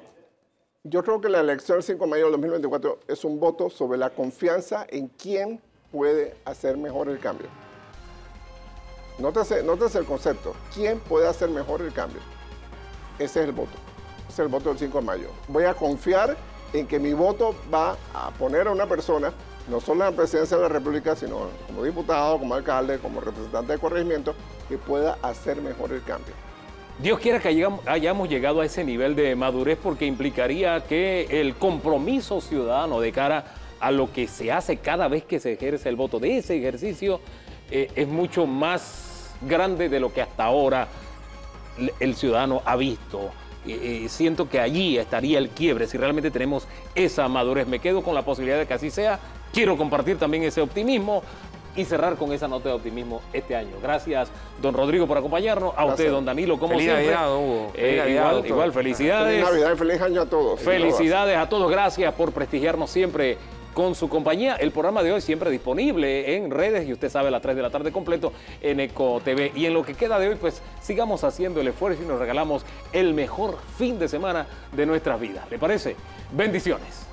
yo creo que la elección del 5 de mayo del 2024 es un voto sobre la confianza en quién puede hacer mejor el cambio. Nótese, nótese el concepto. ¿Quién puede hacer mejor el cambio? Ese es el voto. Es el voto del 5 de mayo. Voy a confiar en que mi voto va a poner a una persona, no solo en la presidencia de la República, sino como diputado, como alcalde, como representante de corregimiento, que pueda hacer mejor el cambio. Dios quiera que hayamos, llegado a ese nivel de madurez porque implicaría que el compromiso ciudadano de cara a lo que se hace cada vez que se ejerce el voto de ese ejercicio eh, es mucho más grande de lo que hasta ahora el ciudadano ha visto. Eh, eh, siento que allí estaría el quiebre si realmente tenemos esa madurez. Me quedo con la posibilidad de que así sea. Quiero compartir también ese optimismo y cerrar con esa nota de optimismo este año. Gracias, don Rodrigo, por acompañarnos. A usted, Gracias. don Danilo, como Feliz siempre. Navidad, Hugo. Feliz Eh, Navidad, igual, igual, felicidades. Feliz Navidad y feliz año a todos. Felicidades a todos, gracias por prestigiarnos siempre con su compañía. El programa de hoy siempre disponible en redes y usted sabe a las 3 de la tarde completo en Eco TV. Y en lo que queda de hoy, pues sigamos haciendo el esfuerzo y nos regalamos el mejor fin de semana de nuestras vidas. ¿Le parece? Bendiciones.